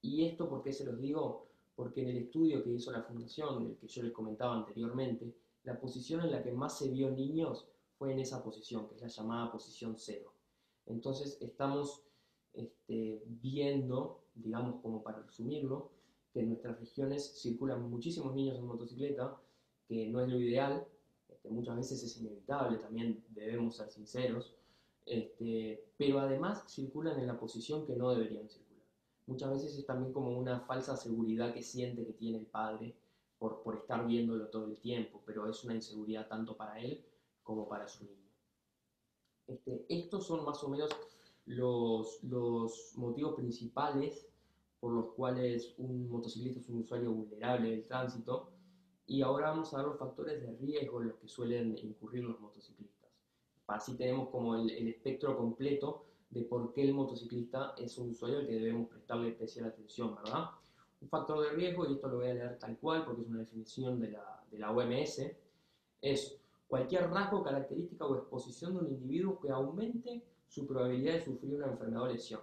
¿Y esto por qué se los digo? Porque en el estudio que hizo la fundación, del que yo les comentaba anteriormente, la posición en la que más se vio niños en esa posición, que es la llamada posición cero. Entonces estamos este, viendo, digamos como para resumirlo, que en nuestras regiones circulan muchísimos niños en motocicleta, que no es lo ideal, este, muchas veces es inevitable, también debemos ser sinceros, este, pero además circulan en la posición que no deberían circular. Muchas veces es también como una falsa seguridad que siente que tiene el padre por, por estar viéndolo todo el tiempo, pero es una inseguridad tanto para él como para su niño. Este, estos son más o menos los, los motivos principales por los cuales un motociclista es un usuario vulnerable del tránsito. Y ahora vamos a ver los factores de riesgo en los que suelen incurrir los motociclistas. Así tenemos como el, espectro completo de por qué el motociclista es un usuario al que debemos prestarle especial atención, ¿verdad? Un factor de riesgo, y esto lo voy a leer tal cual porque es una definición de la, de la OMS, es cualquier rasgo, característica o exposición de un individuo que aumente su probabilidad de sufrir una enfermedad o lesión.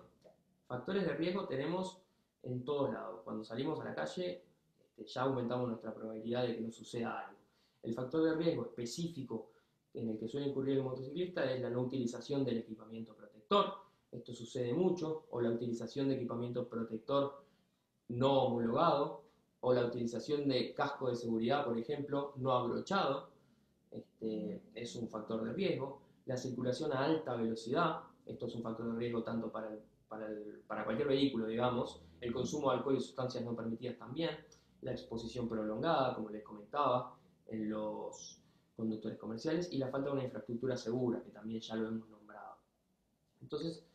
Factores de riesgo tenemos en todos lados. Cuando salimos a la calle, este, ya aumentamos nuestra probabilidad de que nos suceda algo. El factor de riesgo específico en el que suele incurrir el motociclista es la no utilización del equipamiento protector. Esto sucede mucho, o la utilización de equipamiento protector no homologado, o la utilización de casco de seguridad, por ejemplo, no abrochado, este, es un factor de riesgo. La circulación a alta velocidad, esto es un factor de riesgo tanto para, para, para cualquier vehículo, digamos. El consumo de alcohol y sustancias no permitidas también. La exposición prolongada, como les comentaba, en los conductores comerciales. Y la falta de una infraestructura segura, que también ya lo hemos nombrado. Entonces,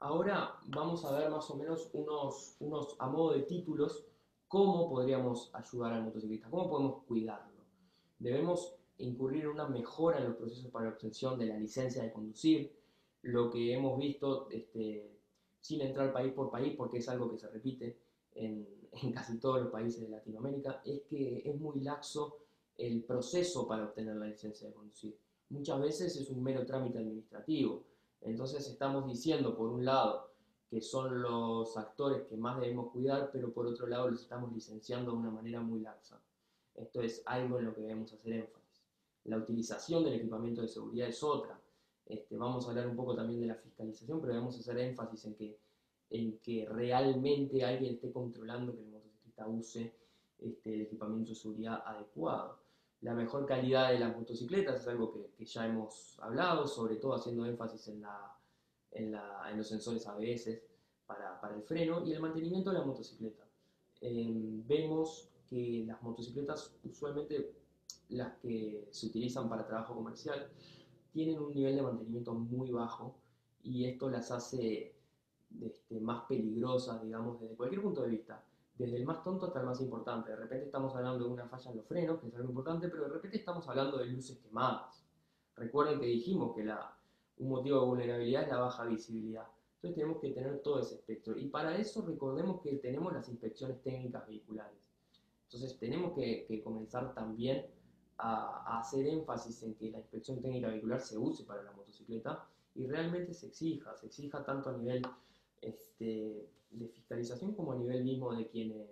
ahora vamos a ver más o menos unos, unos a modo de títulos cómo podríamos ayudar al motociclista, cómo podemos cuidarlo. Debemos incurrir en una mejora en los procesos para la obtención de la licencia de conducir, lo que hemos visto, este, sin entrar país por país, porque es algo que se repite en, en casi todos los países de Latinoamérica, es que es muy laxo el proceso para obtener la licencia de conducir. Muchas veces es un mero trámite administrativo. Entonces estamos diciendo, por un lado, que son los actores que más debemos cuidar, pero por otro lado los estamos licenciando de una manera muy laxa. Esto es algo en lo que debemos hacer énfasis. La utilización del equipamiento de seguridad es otra. Este, vamos a hablar un poco también de la fiscalización, pero debemos hacer énfasis en que, en que realmente alguien esté controlando que el motociclista use este, el equipamiento de seguridad adecuado. La mejor calidad de las motocicletas es algo que, que ya hemos hablado, sobre todo haciendo énfasis en la en, los sensores ABS para, para, el freno y el mantenimiento de la motocicleta. Em, vemos que las motocicletas, usualmente las que se utilizan para trabajo comercial, tienen un nivel de mantenimiento muy bajo y esto las hace este, más peligrosas, digamos, desde cualquier punto de vista. Desde el más tonto hasta el más importante. De repente estamos hablando de una falla en los frenos, que es algo importante, pero de repente estamos hablando de luces quemadas. Recuerden que dijimos que la, un motivo de vulnerabilidad es la baja visibilidad. Entonces tenemos que tener todo ese espectro. Y para eso recordemos que tenemos las inspecciones técnicas vehiculares. Entonces tenemos que, comenzar también a, hacer énfasis en que la inspección técnica vehicular se use para la motocicleta y realmente se exija, se exija tanto a nivel este, de fiscalización como a nivel mismo de quienes,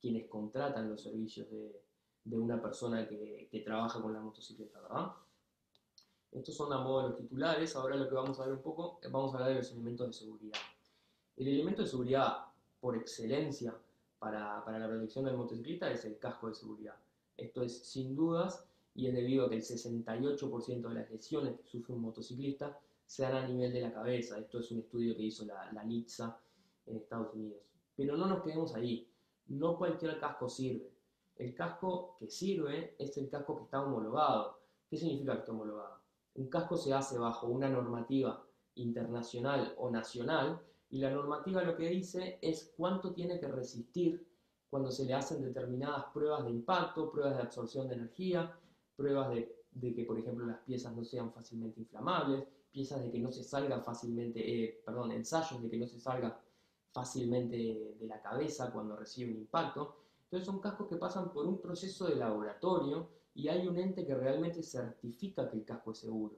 quienes contratan los servicios de, una persona que, que trabaja con la motocicleta, ¿verdad? Estos son a modo de los titulares. Ahora lo que vamos a ver un poco, vamos a hablar de los elementos de seguridad. El elemento de seguridad por excelencia para, para la protección del motociclista es el casco de seguridad. Esto es sin dudas y es debido a que el 68% de las lesiones que sufre un motociclista se dan a nivel de la cabeza. Esto es un estudio que hizo la, la NITSA en Estados Unidos. Pero no nos quedemos ahí. No cualquier casco sirve. El casco que sirve es el casco que está homologado. ¿Qué significa que está homologado? Un casco se hace bajo una normativa internacional o nacional y la normativa lo que dice es cuánto tiene que resistir cuando se le hacen determinadas pruebas de impacto, pruebas de absorción de energía, pruebas de, que, por ejemplo, las piezas no sean fácilmente inflamables, piezas de que no se salga fácilmente, eh, perdón, ensayos de que no se salga fácilmente de la cabeza cuando recibe un impacto. Entonces son cascos que pasan por un proceso de laboratorio y hay un ente que realmente certifica que el casco es seguro.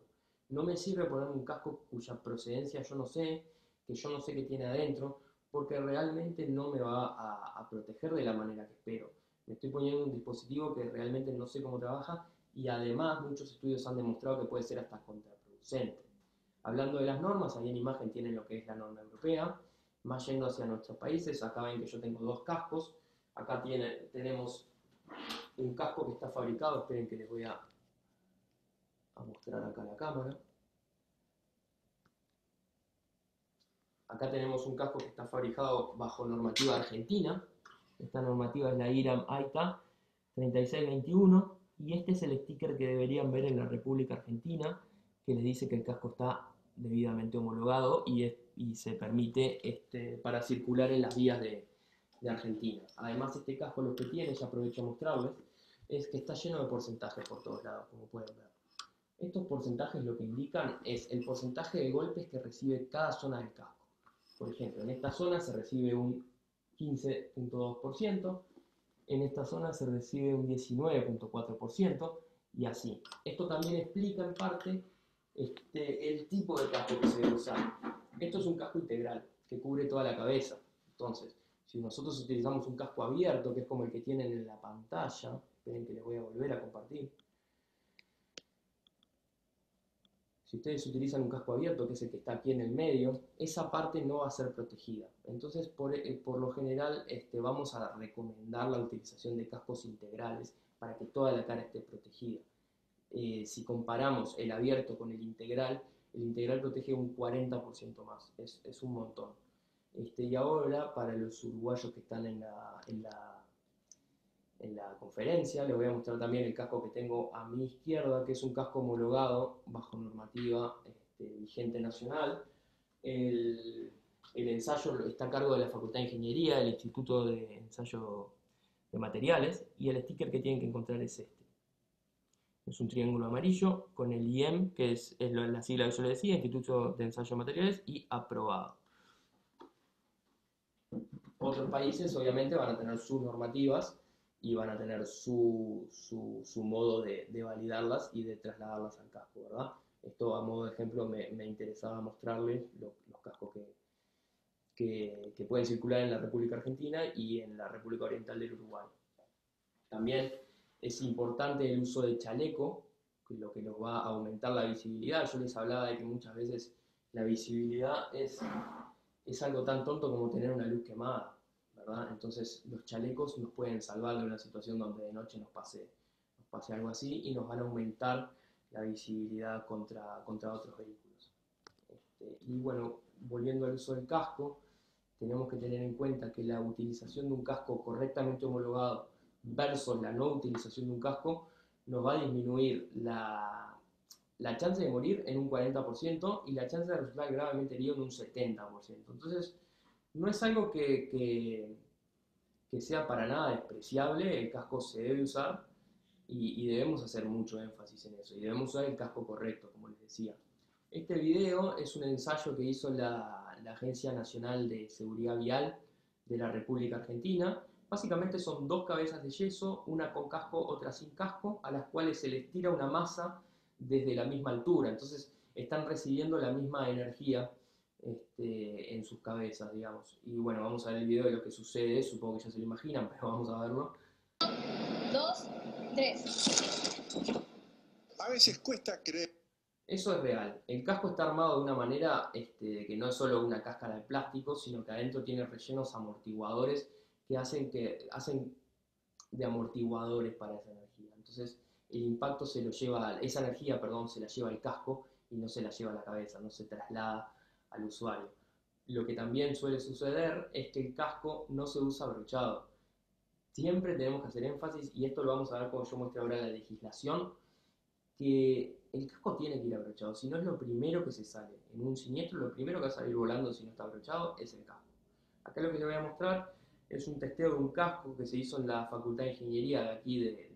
No me sirve ponerme un casco cuya procedencia yo no sé, que yo no sé qué tiene adentro, porque realmente no me va a, proteger de la manera que espero. Me estoy poniendo un dispositivo que realmente no sé cómo trabaja y además muchos estudios han demostrado que puede ser hasta contraproducente. Hablando de las normas, ahí en imagen tienen lo que es la norma europea, más yendo hacia nuestros países, acá ven que yo tengo dos cascos, acá tiene, tenemos un casco que está fabricado, esperen que les voy a, a mostrar acá la cámara. Acá tenemos un casco que está fabricado bajo normativa argentina. Esta normativa es la IRAM AITA 3621 y este es el sticker que deberían ver en la República Argentina que les dice que el casco está debidamente homologado y, se permite este, para circular en las vías de, de Argentina. Además este casco lo que tiene, ya aprovecho a mostrarles, es que está lleno de porcentajes por todos lados, como pueden ver. Estos porcentajes lo que indican es el porcentaje de golpes que recibe cada zona del casco. Por ejemplo, en esta zona se recibe un 15.2%, en esta zona se recibe un 19.4% y así. Esto también explica en parte este, el tipo de casco que se debe usar. Esto es un casco integral que cubre toda la cabeza. Entonces, Si nosotros utilizamos un casco abierto, que es como el que tienen en la pantalla, esperen que les voy a volver a compartir. Si ustedes utilizan un casco abierto, que es el que está aquí en el medio, esa parte no va a ser protegida. Entonces, por, eh, lo general, este, vamos a recomendar la utilización de cascos integrales para que toda la cara esté protegida. Eh, si comparamos el abierto con el integral, el integral protege un 40% más, es, es, un montón. Este, y ahora, para los uruguayos que están en la, en la conferencia, les voy a mostrar también el casco que tengo a mi izquierda, que es un casco homologado bajo normativa este, vigente nacional. El, el ensayo está a cargo de la Facultad de Ingeniería, del Instituto de Ensayo de Materiales, y el sticker que tienen que encontrar es este. Es un triángulo amarillo con el IEM, que es, la sigla que yo le decía, Instituto de Ensayo de Materiales, y aprobado. Otros países obviamente van a tener sus normativas y van a tener su, su, modo de, validarlas y de trasladarlas al casco, ¿verdad? Esto a modo de ejemplo me, me interesaba mostrarles los cascos que, que, pueden circular en la República Argentina y en la República Oriental del Uruguay. También es importante el uso de chaleco, que lo que nos va a aumentar la visibilidad. Yo les hablaba de que muchas veces la visibilidad es, es algo tan tonto como tener una luz quemada, ¿verdad? Entonces los chalecos nos pueden salvar de una situación donde de noche nos pase, nos pase algo así y nos van a aumentar la visibilidad contra, contra otros vehículos. Este, y bueno, volviendo al uso del casco, tenemos que tener en cuenta que la utilización de un casco correctamente homologado versus la no utilización de un casco nos va a disminuir la, la chance de morir en un 40% y la chance de resultar gravemente herido en un 70%. Entonces, no es algo que, sea para nada despreciable, el casco se debe usar y, debemos hacer mucho énfasis en eso y debemos usar el casco correcto, como les decía. Este video es un ensayo que hizo la Agencia Nacional de Seguridad Vial de la República Argentina Básicamente son dos cabezas de yeso, una con casco, otra sin casco, a las cuales se les tira una masa desde la misma altura. Entonces están recibiendo la misma energía este, en sus cabezas, digamos. Y bueno, vamos a ver el video de lo que sucede, supongo que ya se lo imaginan, pero vamos a verlo. Dos, tres. A veces cuesta creer. Eso es real. El casco está armado de una manera este, que no es solo una cáscara de plástico, sino que adentro tiene rellenos amortiguadores que hacen, que hacen de amortiguadores para esa energía. Entonces, el impacto se lo lleva, esa energía, perdón, se la lleva al casco y no se la lleva a la cabeza, no se traslada al usuario. Lo que también suele suceder es que el casco no se usa abrochado. Siempre tenemos que hacer énfasis, y esto lo vamos a ver como yo muestre ahora la legislación, que el casco tiene que ir abrochado, si no es lo primero que se sale. En un siniestro lo primero que va a salir volando si no está abrochado es el casco. Acá lo que les voy a mostrar es un testeo de un casco que se hizo en la Facultad de Ingeniería de aquí de,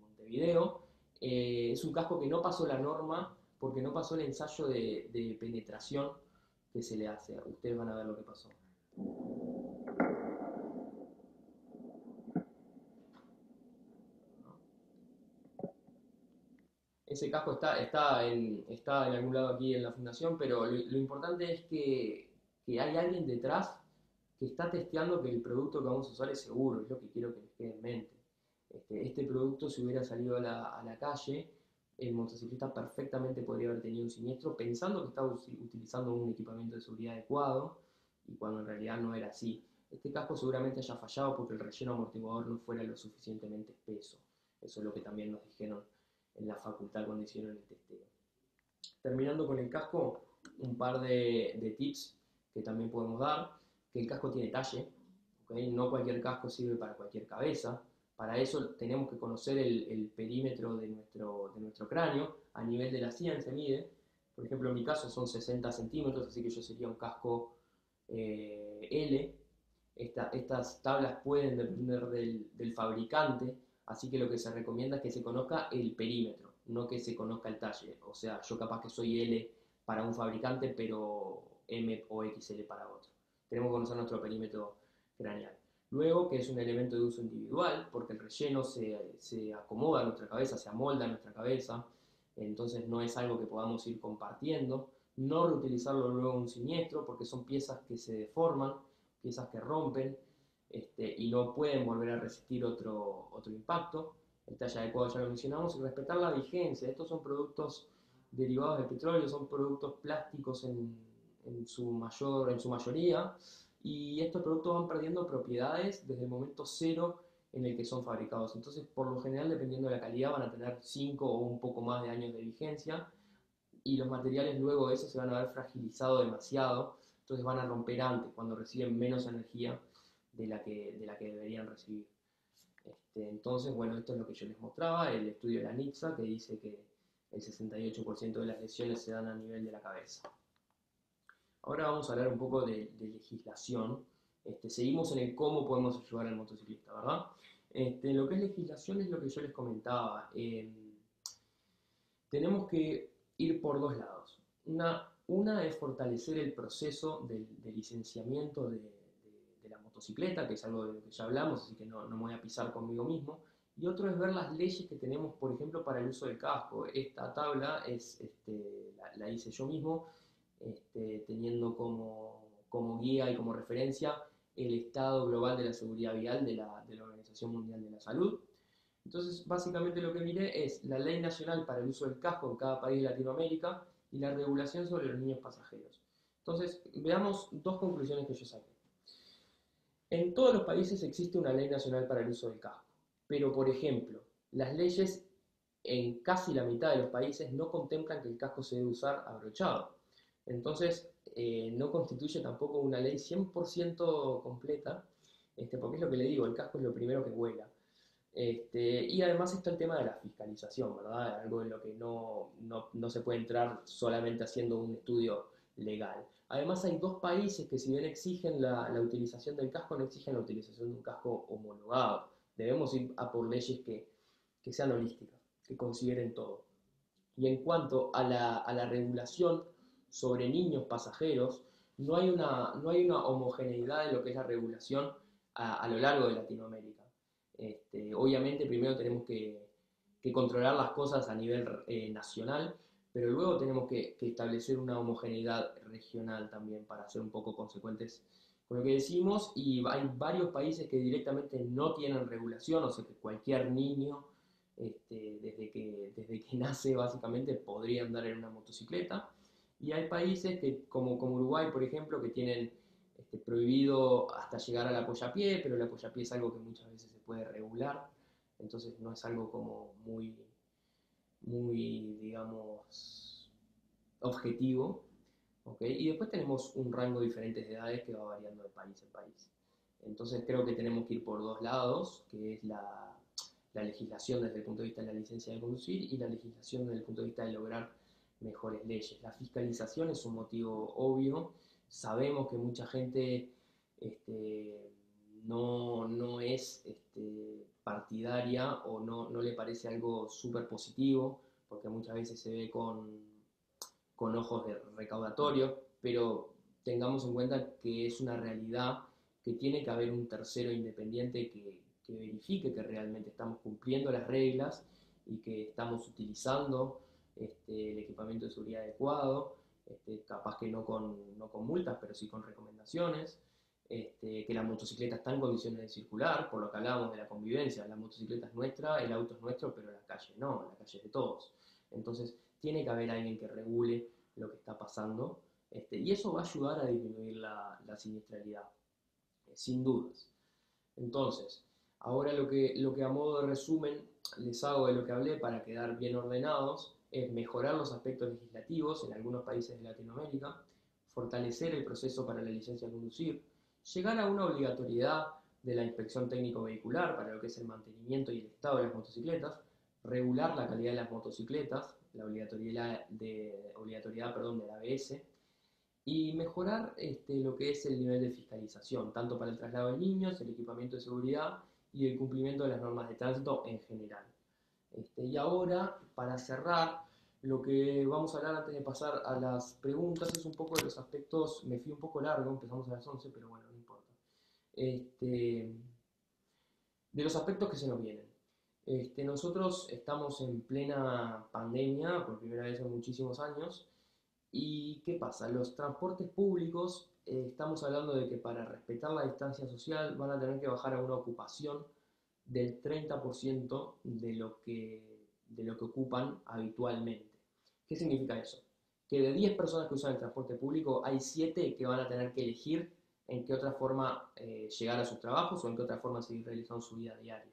Montevideo. Eh, es un casco que no pasó la norma porque no pasó el ensayo de, penetración que se le hace. Ustedes van a ver lo que pasó. Ese casco está, está, en, está en algún lado aquí en la fundación, pero lo, importante es que, que hay alguien detrás que está testeando que el producto que vamos a usar es seguro, es lo que quiero que les quede en mente. Este, este producto si hubiera salido a la, a la, calle, el motociclista perfectamente podría haber tenido un siniestro pensando que estaba utilizando un equipamiento de seguridad adecuado y cuando en realidad no era así. Este casco seguramente haya fallado porque el relleno amortiguador no fuera lo suficientemente espeso. Eso es lo que también nos dijeron en la facultad cuando hicieron el testeo. Terminando con el casco, un par de, de tips que también podemos dar el casco tiene talle, no cualquier casco sirve para cualquier cabeza, para eso tenemos que conocer el, perímetro de nuestro, cráneo, a nivel de la se mide, por ejemplo en mi caso son 60 centímetros, así que yo sería un casco eh, L, estas tablas pueden depender del, del fabricante, así que lo que se recomienda es que se conozca el perímetro, no que se conozca el talle, o sea, yo capaz que soy L para un fabricante, pero M o XL para otro. Tenemos que conocer nuestro perímetro craneal. Luego, que es un elemento de uso individual, porque el relleno se, se, acomoda a nuestra cabeza, se amolda a nuestra cabeza, entonces no es algo que podamos ir compartiendo. No reutilizarlo luego en un siniestro, porque son piezas que se deforman, piezas que rompen. este, y no pueden volver a resistir otro, otro impacto. El talle adecuado ya lo mencionamos, y respetar la vigencia. Estos son productos derivados del petróleo, son productos plásticos en, en, su, mayor, en su mayoría, y estos productos van perdiendo propiedades desde el momento cero en el que son fabricados. Entonces, por lo general, dependiendo de la calidad, van a tener 5 o un poco más de años de vigencia, y los materiales luego de eso se van a ver fragilizado demasiado, entonces van a romper antes, cuando reciben menos energía de la que, de la que deberían recibir. Este, entonces, bueno, esto es lo que yo les mostraba, el estudio de la NITSA, que dice que el 68% de las lesiones se dan a nivel de la cabeza. Ahora vamos a hablar un poco de, legislación. Este, seguimos en el cómo podemos ayudar al motociclista, ¿verdad? Este, lo que es legislación es lo que yo les comentaba. Em, tenemos que ir por dos lados. Una, es fortalecer el proceso de, de licenciamiento de, motocicleta, que es algo de lo que ya hablamos, así que no, me voy a pisar conmigo mismo. Y otro es ver las leyes que tenemos, por ejemplo, para el uso del casco. Esta tabla es, este, la, hice yo mismo, este, teniendo como, guía y como referencia el estado global de la seguridad vial de la, de la Organización Mundial de la Salud. Entonces, básicamente lo que miré es la ley nacional para el uso del casco en cada país de Latinoamérica y la regulación sobre los niños pasajeros. Entonces, veamos dos conclusiones que yo saqué. En todos los países existe una ley nacional para el uso del casco, pero por ejemplo, las leyes en casi la mitad de los países no contemplan que el casco se debe usar abrochado. Entonces, eh, no constituye tampoco una ley 100% completa, este, porque es lo que le digo, el casco es lo primero que vuela. Este, y además está el tema de la fiscalización, ¿verdad? Algo en lo que no, no, no se puede entrar solamente haciendo un estudio legal. Además hay dos países que si bien exigen la, utilización del casco, no exigen la utilización de un casco homologado. Debemos ir a por leyes que, sean holísticas, que consideren todo. Y en cuanto a la, regulación sobre niños pasajeros, no hay, una, no hay una homogeneidad en lo que es la regulación a, lo largo de Latinoamérica. Este, obviamente primero tenemos que, controlar las cosas a nivel eh, nacional, pero luego tenemos que, establecer una homogeneidad regional también para ser un poco consecuentes con lo que decimos y hay varios países que directamente no tienen regulación, o sea que cualquier niño este, desde, que, desde que nace básicamente podría andar en una motocicleta y hay países que como, como Uruguay por ejemplo que tienen este, prohibido hasta llegar a la pie, pero la pie es algo que muchas veces se puede regular, entonces no es algo como muy muy, digamos, objetivo. ¿okay? Y después tenemos un rango diferente de edades que va variando de país en país. Entonces creo que tenemos que ir por dos lados, que es la, la legislación desde el punto de vista de la licencia de conducir y la legislación desde el punto de vista de lograr mejores leyes. La fiscalización es un motivo obvio. Sabemos que mucha gente este, no, no es este, partidaria o no, no le parece algo súper positivo, porque muchas veces se ve con, con ojos de recaudatorio, pero tengamos en cuenta que es una realidad que tiene que haber un tercero independiente que, que verifique que realmente estamos cumpliendo las reglas y que estamos utilizando este, el equipamiento de seguridad adecuado, este, capaz que no con, no con multas, pero sí con recomendaciones. Este, que la motocicleta está en condiciones de circular, por lo que hablábamos de la convivencia, la motocicleta es nuestra, el auto es nuestro, pero la calle no, la calle es de todos. Entonces, tiene que haber alguien que regule lo que está pasando, este, y eso va a ayudar a disminuir la, la siniestralidad, eh, sin dudas. Entonces, ahora lo que, lo que a modo de resumen les hago de lo que hablé para quedar bien ordenados es mejorar los aspectos legislativos en algunos países de Latinoamérica, fortalecer el proceso para la licencia de conducir, llegar a una obligatoriedad de la inspección técnico vehicular para lo que es el mantenimiento y el estado de las motocicletas, regular la calidad de las motocicletas, la obligatoriedad de, obligatoriedad, del ABS, y mejorar este, lo que es el nivel de fiscalización, tanto para el traslado de niños, el equipamiento de seguridad y el cumplimiento de las normas de tránsito en general. Este, y ahora, para cerrar, lo que vamos a hablar antes de pasar a las preguntas es un poco de los aspectos, me fui un poco largo, empezamos a las 11, pero bueno, no importa. Este, de los aspectos que se nos vienen. Este, nosotros estamos en plena pandemia, por primera vez en muchísimos años, y ¿qué pasa? Los transportes públicos eh, estamos hablando de que para respetar la distancia social van a tener que bajar a una ocupación del 30% de lo, que, de lo que ocupan habitualmente. ¿Qué significa eso? Que de 10 personas que usan el transporte público, hay 7 que van a tener que elegir en qué otra forma eh, llegar a sus trabajos o en qué otra forma seguir realizando su vida diaria.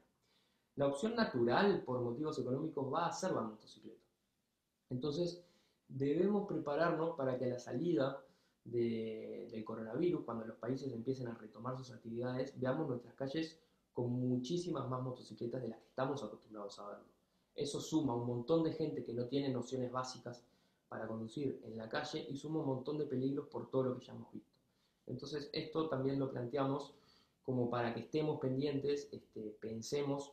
La opción natural, por motivos económicos, va a ser la motocicleta. Entonces, debemos prepararnos para que a la salida del coronavirus, cuando los países empiecen a retomar sus actividades, veamos nuestras calles con muchísimas más motocicletas de las que estamos acostumbrados a verlo. Eso suma un montón de gente que no tiene nociones básicas para conducir en la calle y suma un montón de peligros por todo lo que ya hemos visto. Entonces esto también lo planteamos como para que estemos pendientes, este, pensemos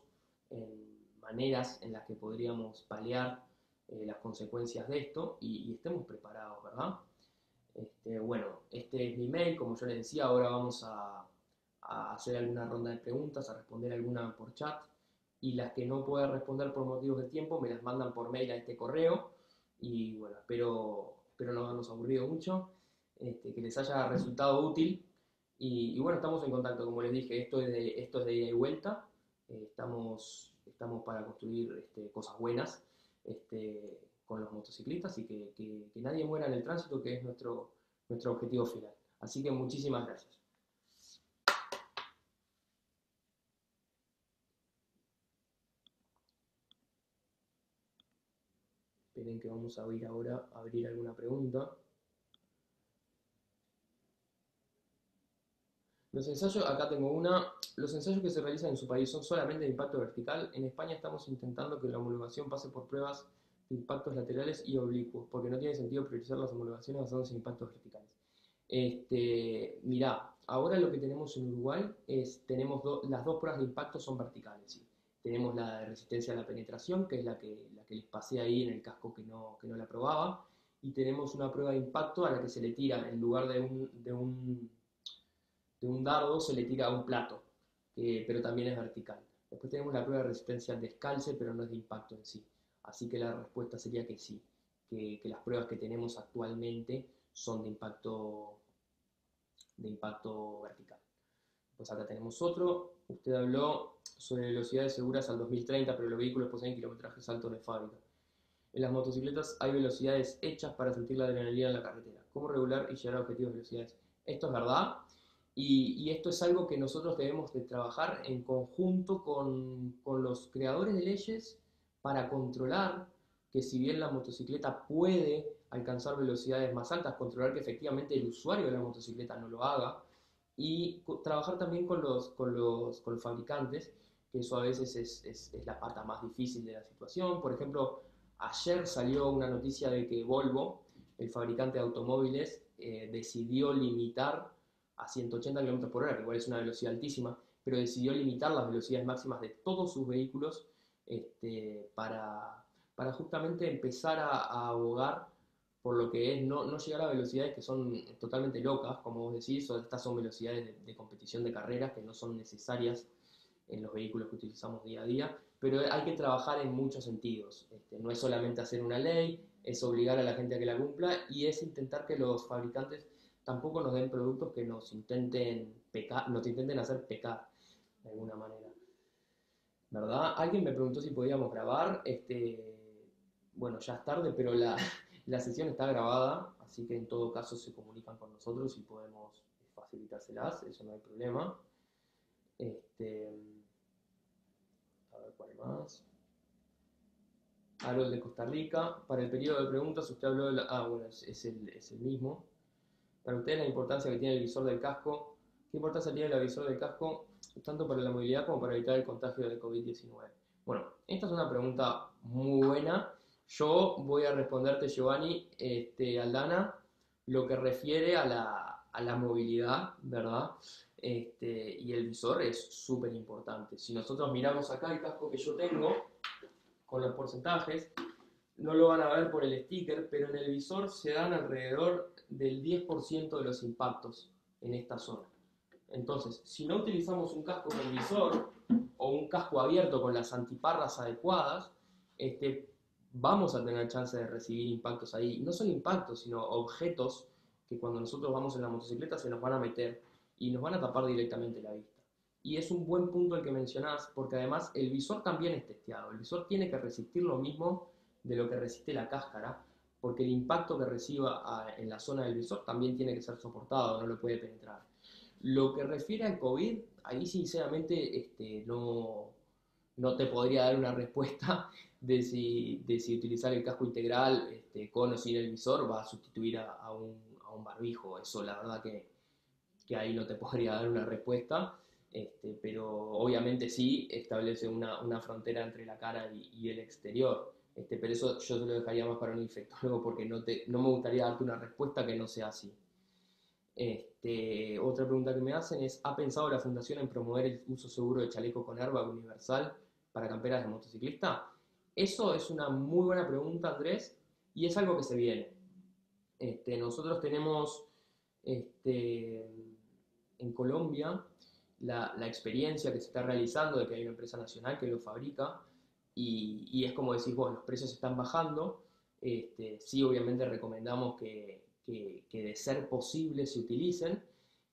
en maneras en las que podríamos paliar eh, las consecuencias de esto y, estemos preparados, ¿verdad? Este, bueno, este es mi mail, como yo les decía, ahora vamos a, a hacer alguna ronda de preguntas, a responder alguna por chat y las que no pueda responder por motivos de tiempo me las mandan por mail a este correo y bueno, espero, espero no habernos aburrido mucho, este, que les haya resultado útil y, bueno, estamos en contacto, como les dije, esto es de, esto es de ida y vuelta, eh, estamos, estamos para construir este, cosas buenas este, con los motociclistas y que, que, que nadie muera en el tránsito, que es nuestro, nuestro objetivo final. Así que muchísimas gracias. Esperen que vamos a abrir ahora abrir alguna pregunta. Los ensayos, acá tengo una, los ensayos que se realizan en su país son solamente de impacto vertical. En España estamos intentando que la homologación pase por pruebas de impactos laterales y oblicuos, porque no tiene sentido priorizar las homologaciones basadas en impactos verticales. Este, mirá, ahora lo que tenemos en Uruguay es, tenemos las dos pruebas de impacto son verticales, tenemos la de resistencia a la penetración, que es la que, que les pasé ahí en el casco que no, que no la probaba, y tenemos una prueba de impacto a la que se le tira, en lugar de un, de un, de un dardo, se le tira a un plato, pero también es vertical. Después tenemos la prueba de resistencia al descalce, pero no es de impacto en sí. Así que la respuesta sería que sí, que, que las pruebas que tenemos actualmente son de impacto, de impacto vertical. Pues acá tenemos otro. Usted habló sobre velocidades seguras al 2030, pero los vehículos poseen kilometrajes altos de fábrica. En las motocicletas hay velocidades hechas para sentir la adrenalina en la carretera. ¿Cómo regular y llegar a objetivos de velocidades? Esto es verdad y, y esto es algo que nosotros debemos de trabajar en conjunto con, con los creadores de leyes para controlar que si bien la motocicleta puede alcanzar velocidades más altas, controlar que efectivamente el usuario de la motocicleta no lo haga y trabajar también con los, con los, con los fabricantes que eso a veces es, es, la pata más difícil de la situación. Por ejemplo, ayer salió una noticia de que Volvo, el fabricante de automóviles, eh, decidió limitar a 180 km por hora, que igual es una velocidad altísima, pero decidió limitar las velocidades máximas de todos sus vehículos este, para, para, justamente empezar a, a, abogar por lo que es no, no, llegar a velocidades que son totalmente locas, como vos decís, estas son velocidades de, de competición de carreras que no son necesarias en los vehículos que utilizamos día a día, pero hay que trabajar en muchos sentidos. Este, no es solamente hacer una ley, es obligar a la gente a que la cumpla y es intentar que los fabricantes tampoco nos den productos que nos intenten pecar, nos intenten hacer pecar de alguna manera. ¿Verdad? Alguien me preguntó si podíamos grabar. Este, bueno, ya es tarde, pero la, la sesión está grabada, así que en todo caso se comunican con nosotros y podemos facilitárselas, eso no hay problema. Este, ¿Cuál más? Harold de Costa Rica. Para el periodo de preguntas, usted habló de la... Ah, bueno, es, es, el, es, el, mismo. Para usted, la importancia que tiene el visor del casco. ¿Qué importancia tiene el visor del casco tanto para la movilidad como para evitar el contagio de COVID-19? Bueno, esta es una pregunta muy buena. Yo voy a responderte, Giovanni, este, Aldana, lo que refiere a la, movilidad, ¿verdad? Este, y el visor es súper importante. Si nosotros miramos acá el casco que yo tengo, con los porcentajes, no lo van a ver por el sticker, pero en el visor se dan alrededor del 10% de los impactos en esta zona. Entonces, si no utilizamos un casco con visor o un casco abierto con las antiparras adecuadas, este, vamos a tener chance de recibir impactos ahí. No son impactos, sino objetos que cuando nosotros vamos en la motocicleta se nos van a meter y nos van a tapar directamente la vista. Y es un buen punto el que mencionás, porque además el visor también es testeado. El visor tiene que resistir lo mismo de lo que resiste la cáscara, porque el impacto que reciba ah, en la zona del visor también tiene que ser soportado, no lo puede penetrar. Lo que refiere al COVID, ahí sinceramente este, no, no te podría dar una respuesta de si, de si utilizar el casco integral este, con o sin el visor va a sustituir a, un, a un, barbijo. Eso la verdad que, que, ahí no te podría dar una respuesta, este, pero obviamente sí establece una, una frontera entre la cara y, el exterior. Este, pero eso yo te lo dejaría más para un infectólogo porque no, te, no me gustaría darte una respuesta que no sea así. Este, otra pregunta que me hacen es, ¿ha pensado la Fundación en promover el uso seguro de chaleco con airbag universal para camperas de motociclista? Eso es una muy buena pregunta, Andrés, y es algo que se viene. Este, nosotros tenemos este, en Colombia la, experiencia que se está realizando de que hay una empresa nacional que lo fabrica y, es como decís vos, los precios están bajando. Sí, obviamente recomendamos que, que, de ser posible se utilicen.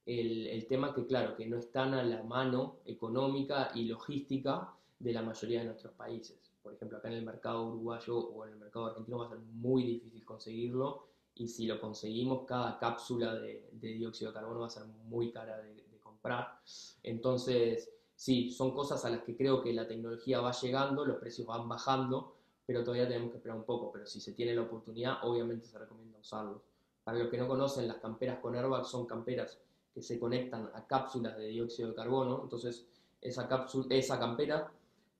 El, el, tema que, claro, que no están a la mano económica y logística de la mayoría de nuestros países. Por ejemplo, acá en el mercado uruguayo o en el mercado argentino va a ser muy difícil conseguirlo y si lo conseguimos, cada cápsula de, dióxido de carbono va a ser muy cara de, comprar. Entonces, sí, son cosas a las que creo que la tecnología va llegando, los precios van bajando, pero todavía tenemos que esperar un poco. Pero si se tiene la oportunidad, obviamente se recomienda usarlos. Para los que no conocen, las camperas con airbag son camperas que se conectan a cápsulas de dióxido de carbono. Entonces, esa, cápsula, esa campera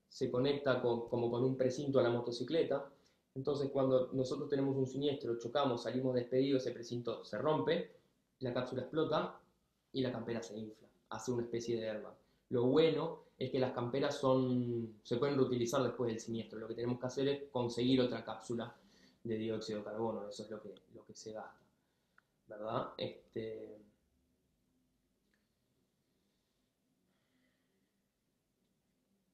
se conecta como con un precinto a la motocicleta. Entonces, cuando nosotros tenemos un siniestro, chocamos, salimos despedidos, ese precinto se rompe, la cápsula explota y la campera se infla, hace una especie de airbag. Lo bueno es que las camperas se pueden reutilizar después del siniestro. Lo que tenemos que hacer es conseguir otra cápsula de dióxido de carbono, eso es lo que, lo que se gasta. ¿Verdad? Este,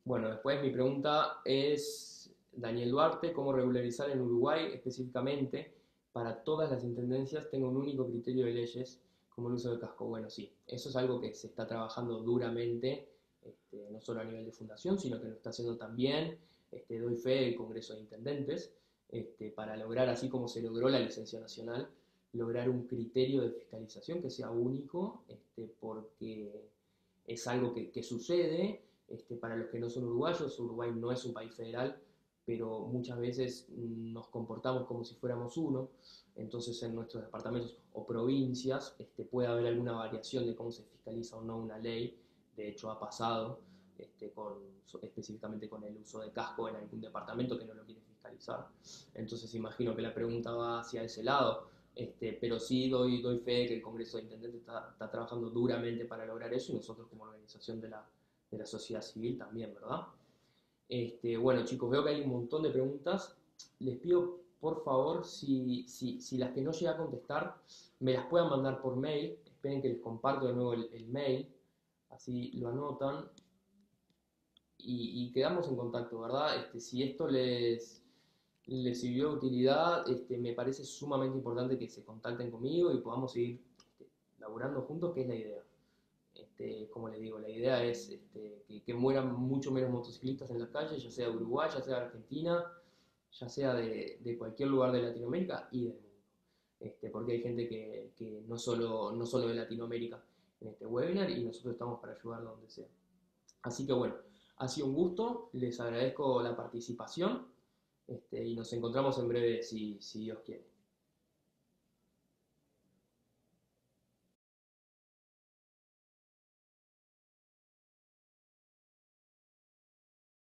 Bueno, después mi pregunta es, Daniel Duarte, ¿cómo regularizar en Uruguay específicamente para todas las intendencias tenga un único criterio de leyes como el uso del casco? Bueno, sí, eso es algo que se está trabajando duramente, este, no solo a nivel de fundación, sino que lo está haciendo también, este, doy fe, el Congreso de Intendentes, este, para lograr, así como se logró la licencia nacional, lograr un criterio de fiscalización que sea único, este, porque es algo que, que sucede este, para los que no son uruguayos, Uruguay no es un país federal, pero muchas veces nos comportamos como si fuéramos uno, entonces en nuestros departamentos o provincias este, puede haber alguna variación de cómo se fiscaliza o no una ley, de hecho ha pasado este, específicamente con el uso de casco en algún departamento que no lo quiere fiscalizar, entonces imagino que la pregunta va hacia ese lado, este, pero sí doy, doy fe que el Congreso de Intendentes está, trabajando duramente para lograr eso y nosotros como organización de la de la sociedad civil también, ¿verdad? Este, bueno, chicos, veo que hay un montón de preguntas. Les pido, por favor, si, si, las que no llegué a contestar, me las puedan mandar por mail. Esperen que les comparto de nuevo el, mail, así lo anotan. Y, quedamos en contacto, ¿verdad? Este, si esto les, les sirvió de utilidad, este, me parece sumamente importante que se contacten conmigo y podamos seguir este, laburando juntos, que es la idea. Este, como les digo, la idea es este, que, mueran mucho menos motociclistas en las calles, ya sea de Uruguay, ya sea de Argentina, ya sea de, cualquier lugar de Latinoamérica y del mundo. Porque hay gente que, no, solo, no solo de Latinoamérica en este webinar y nosotros estamos para ayudar donde sea. Así que bueno, ha sido un gusto, les agradezco la participación y nos encontramos en breve si Dios quiere.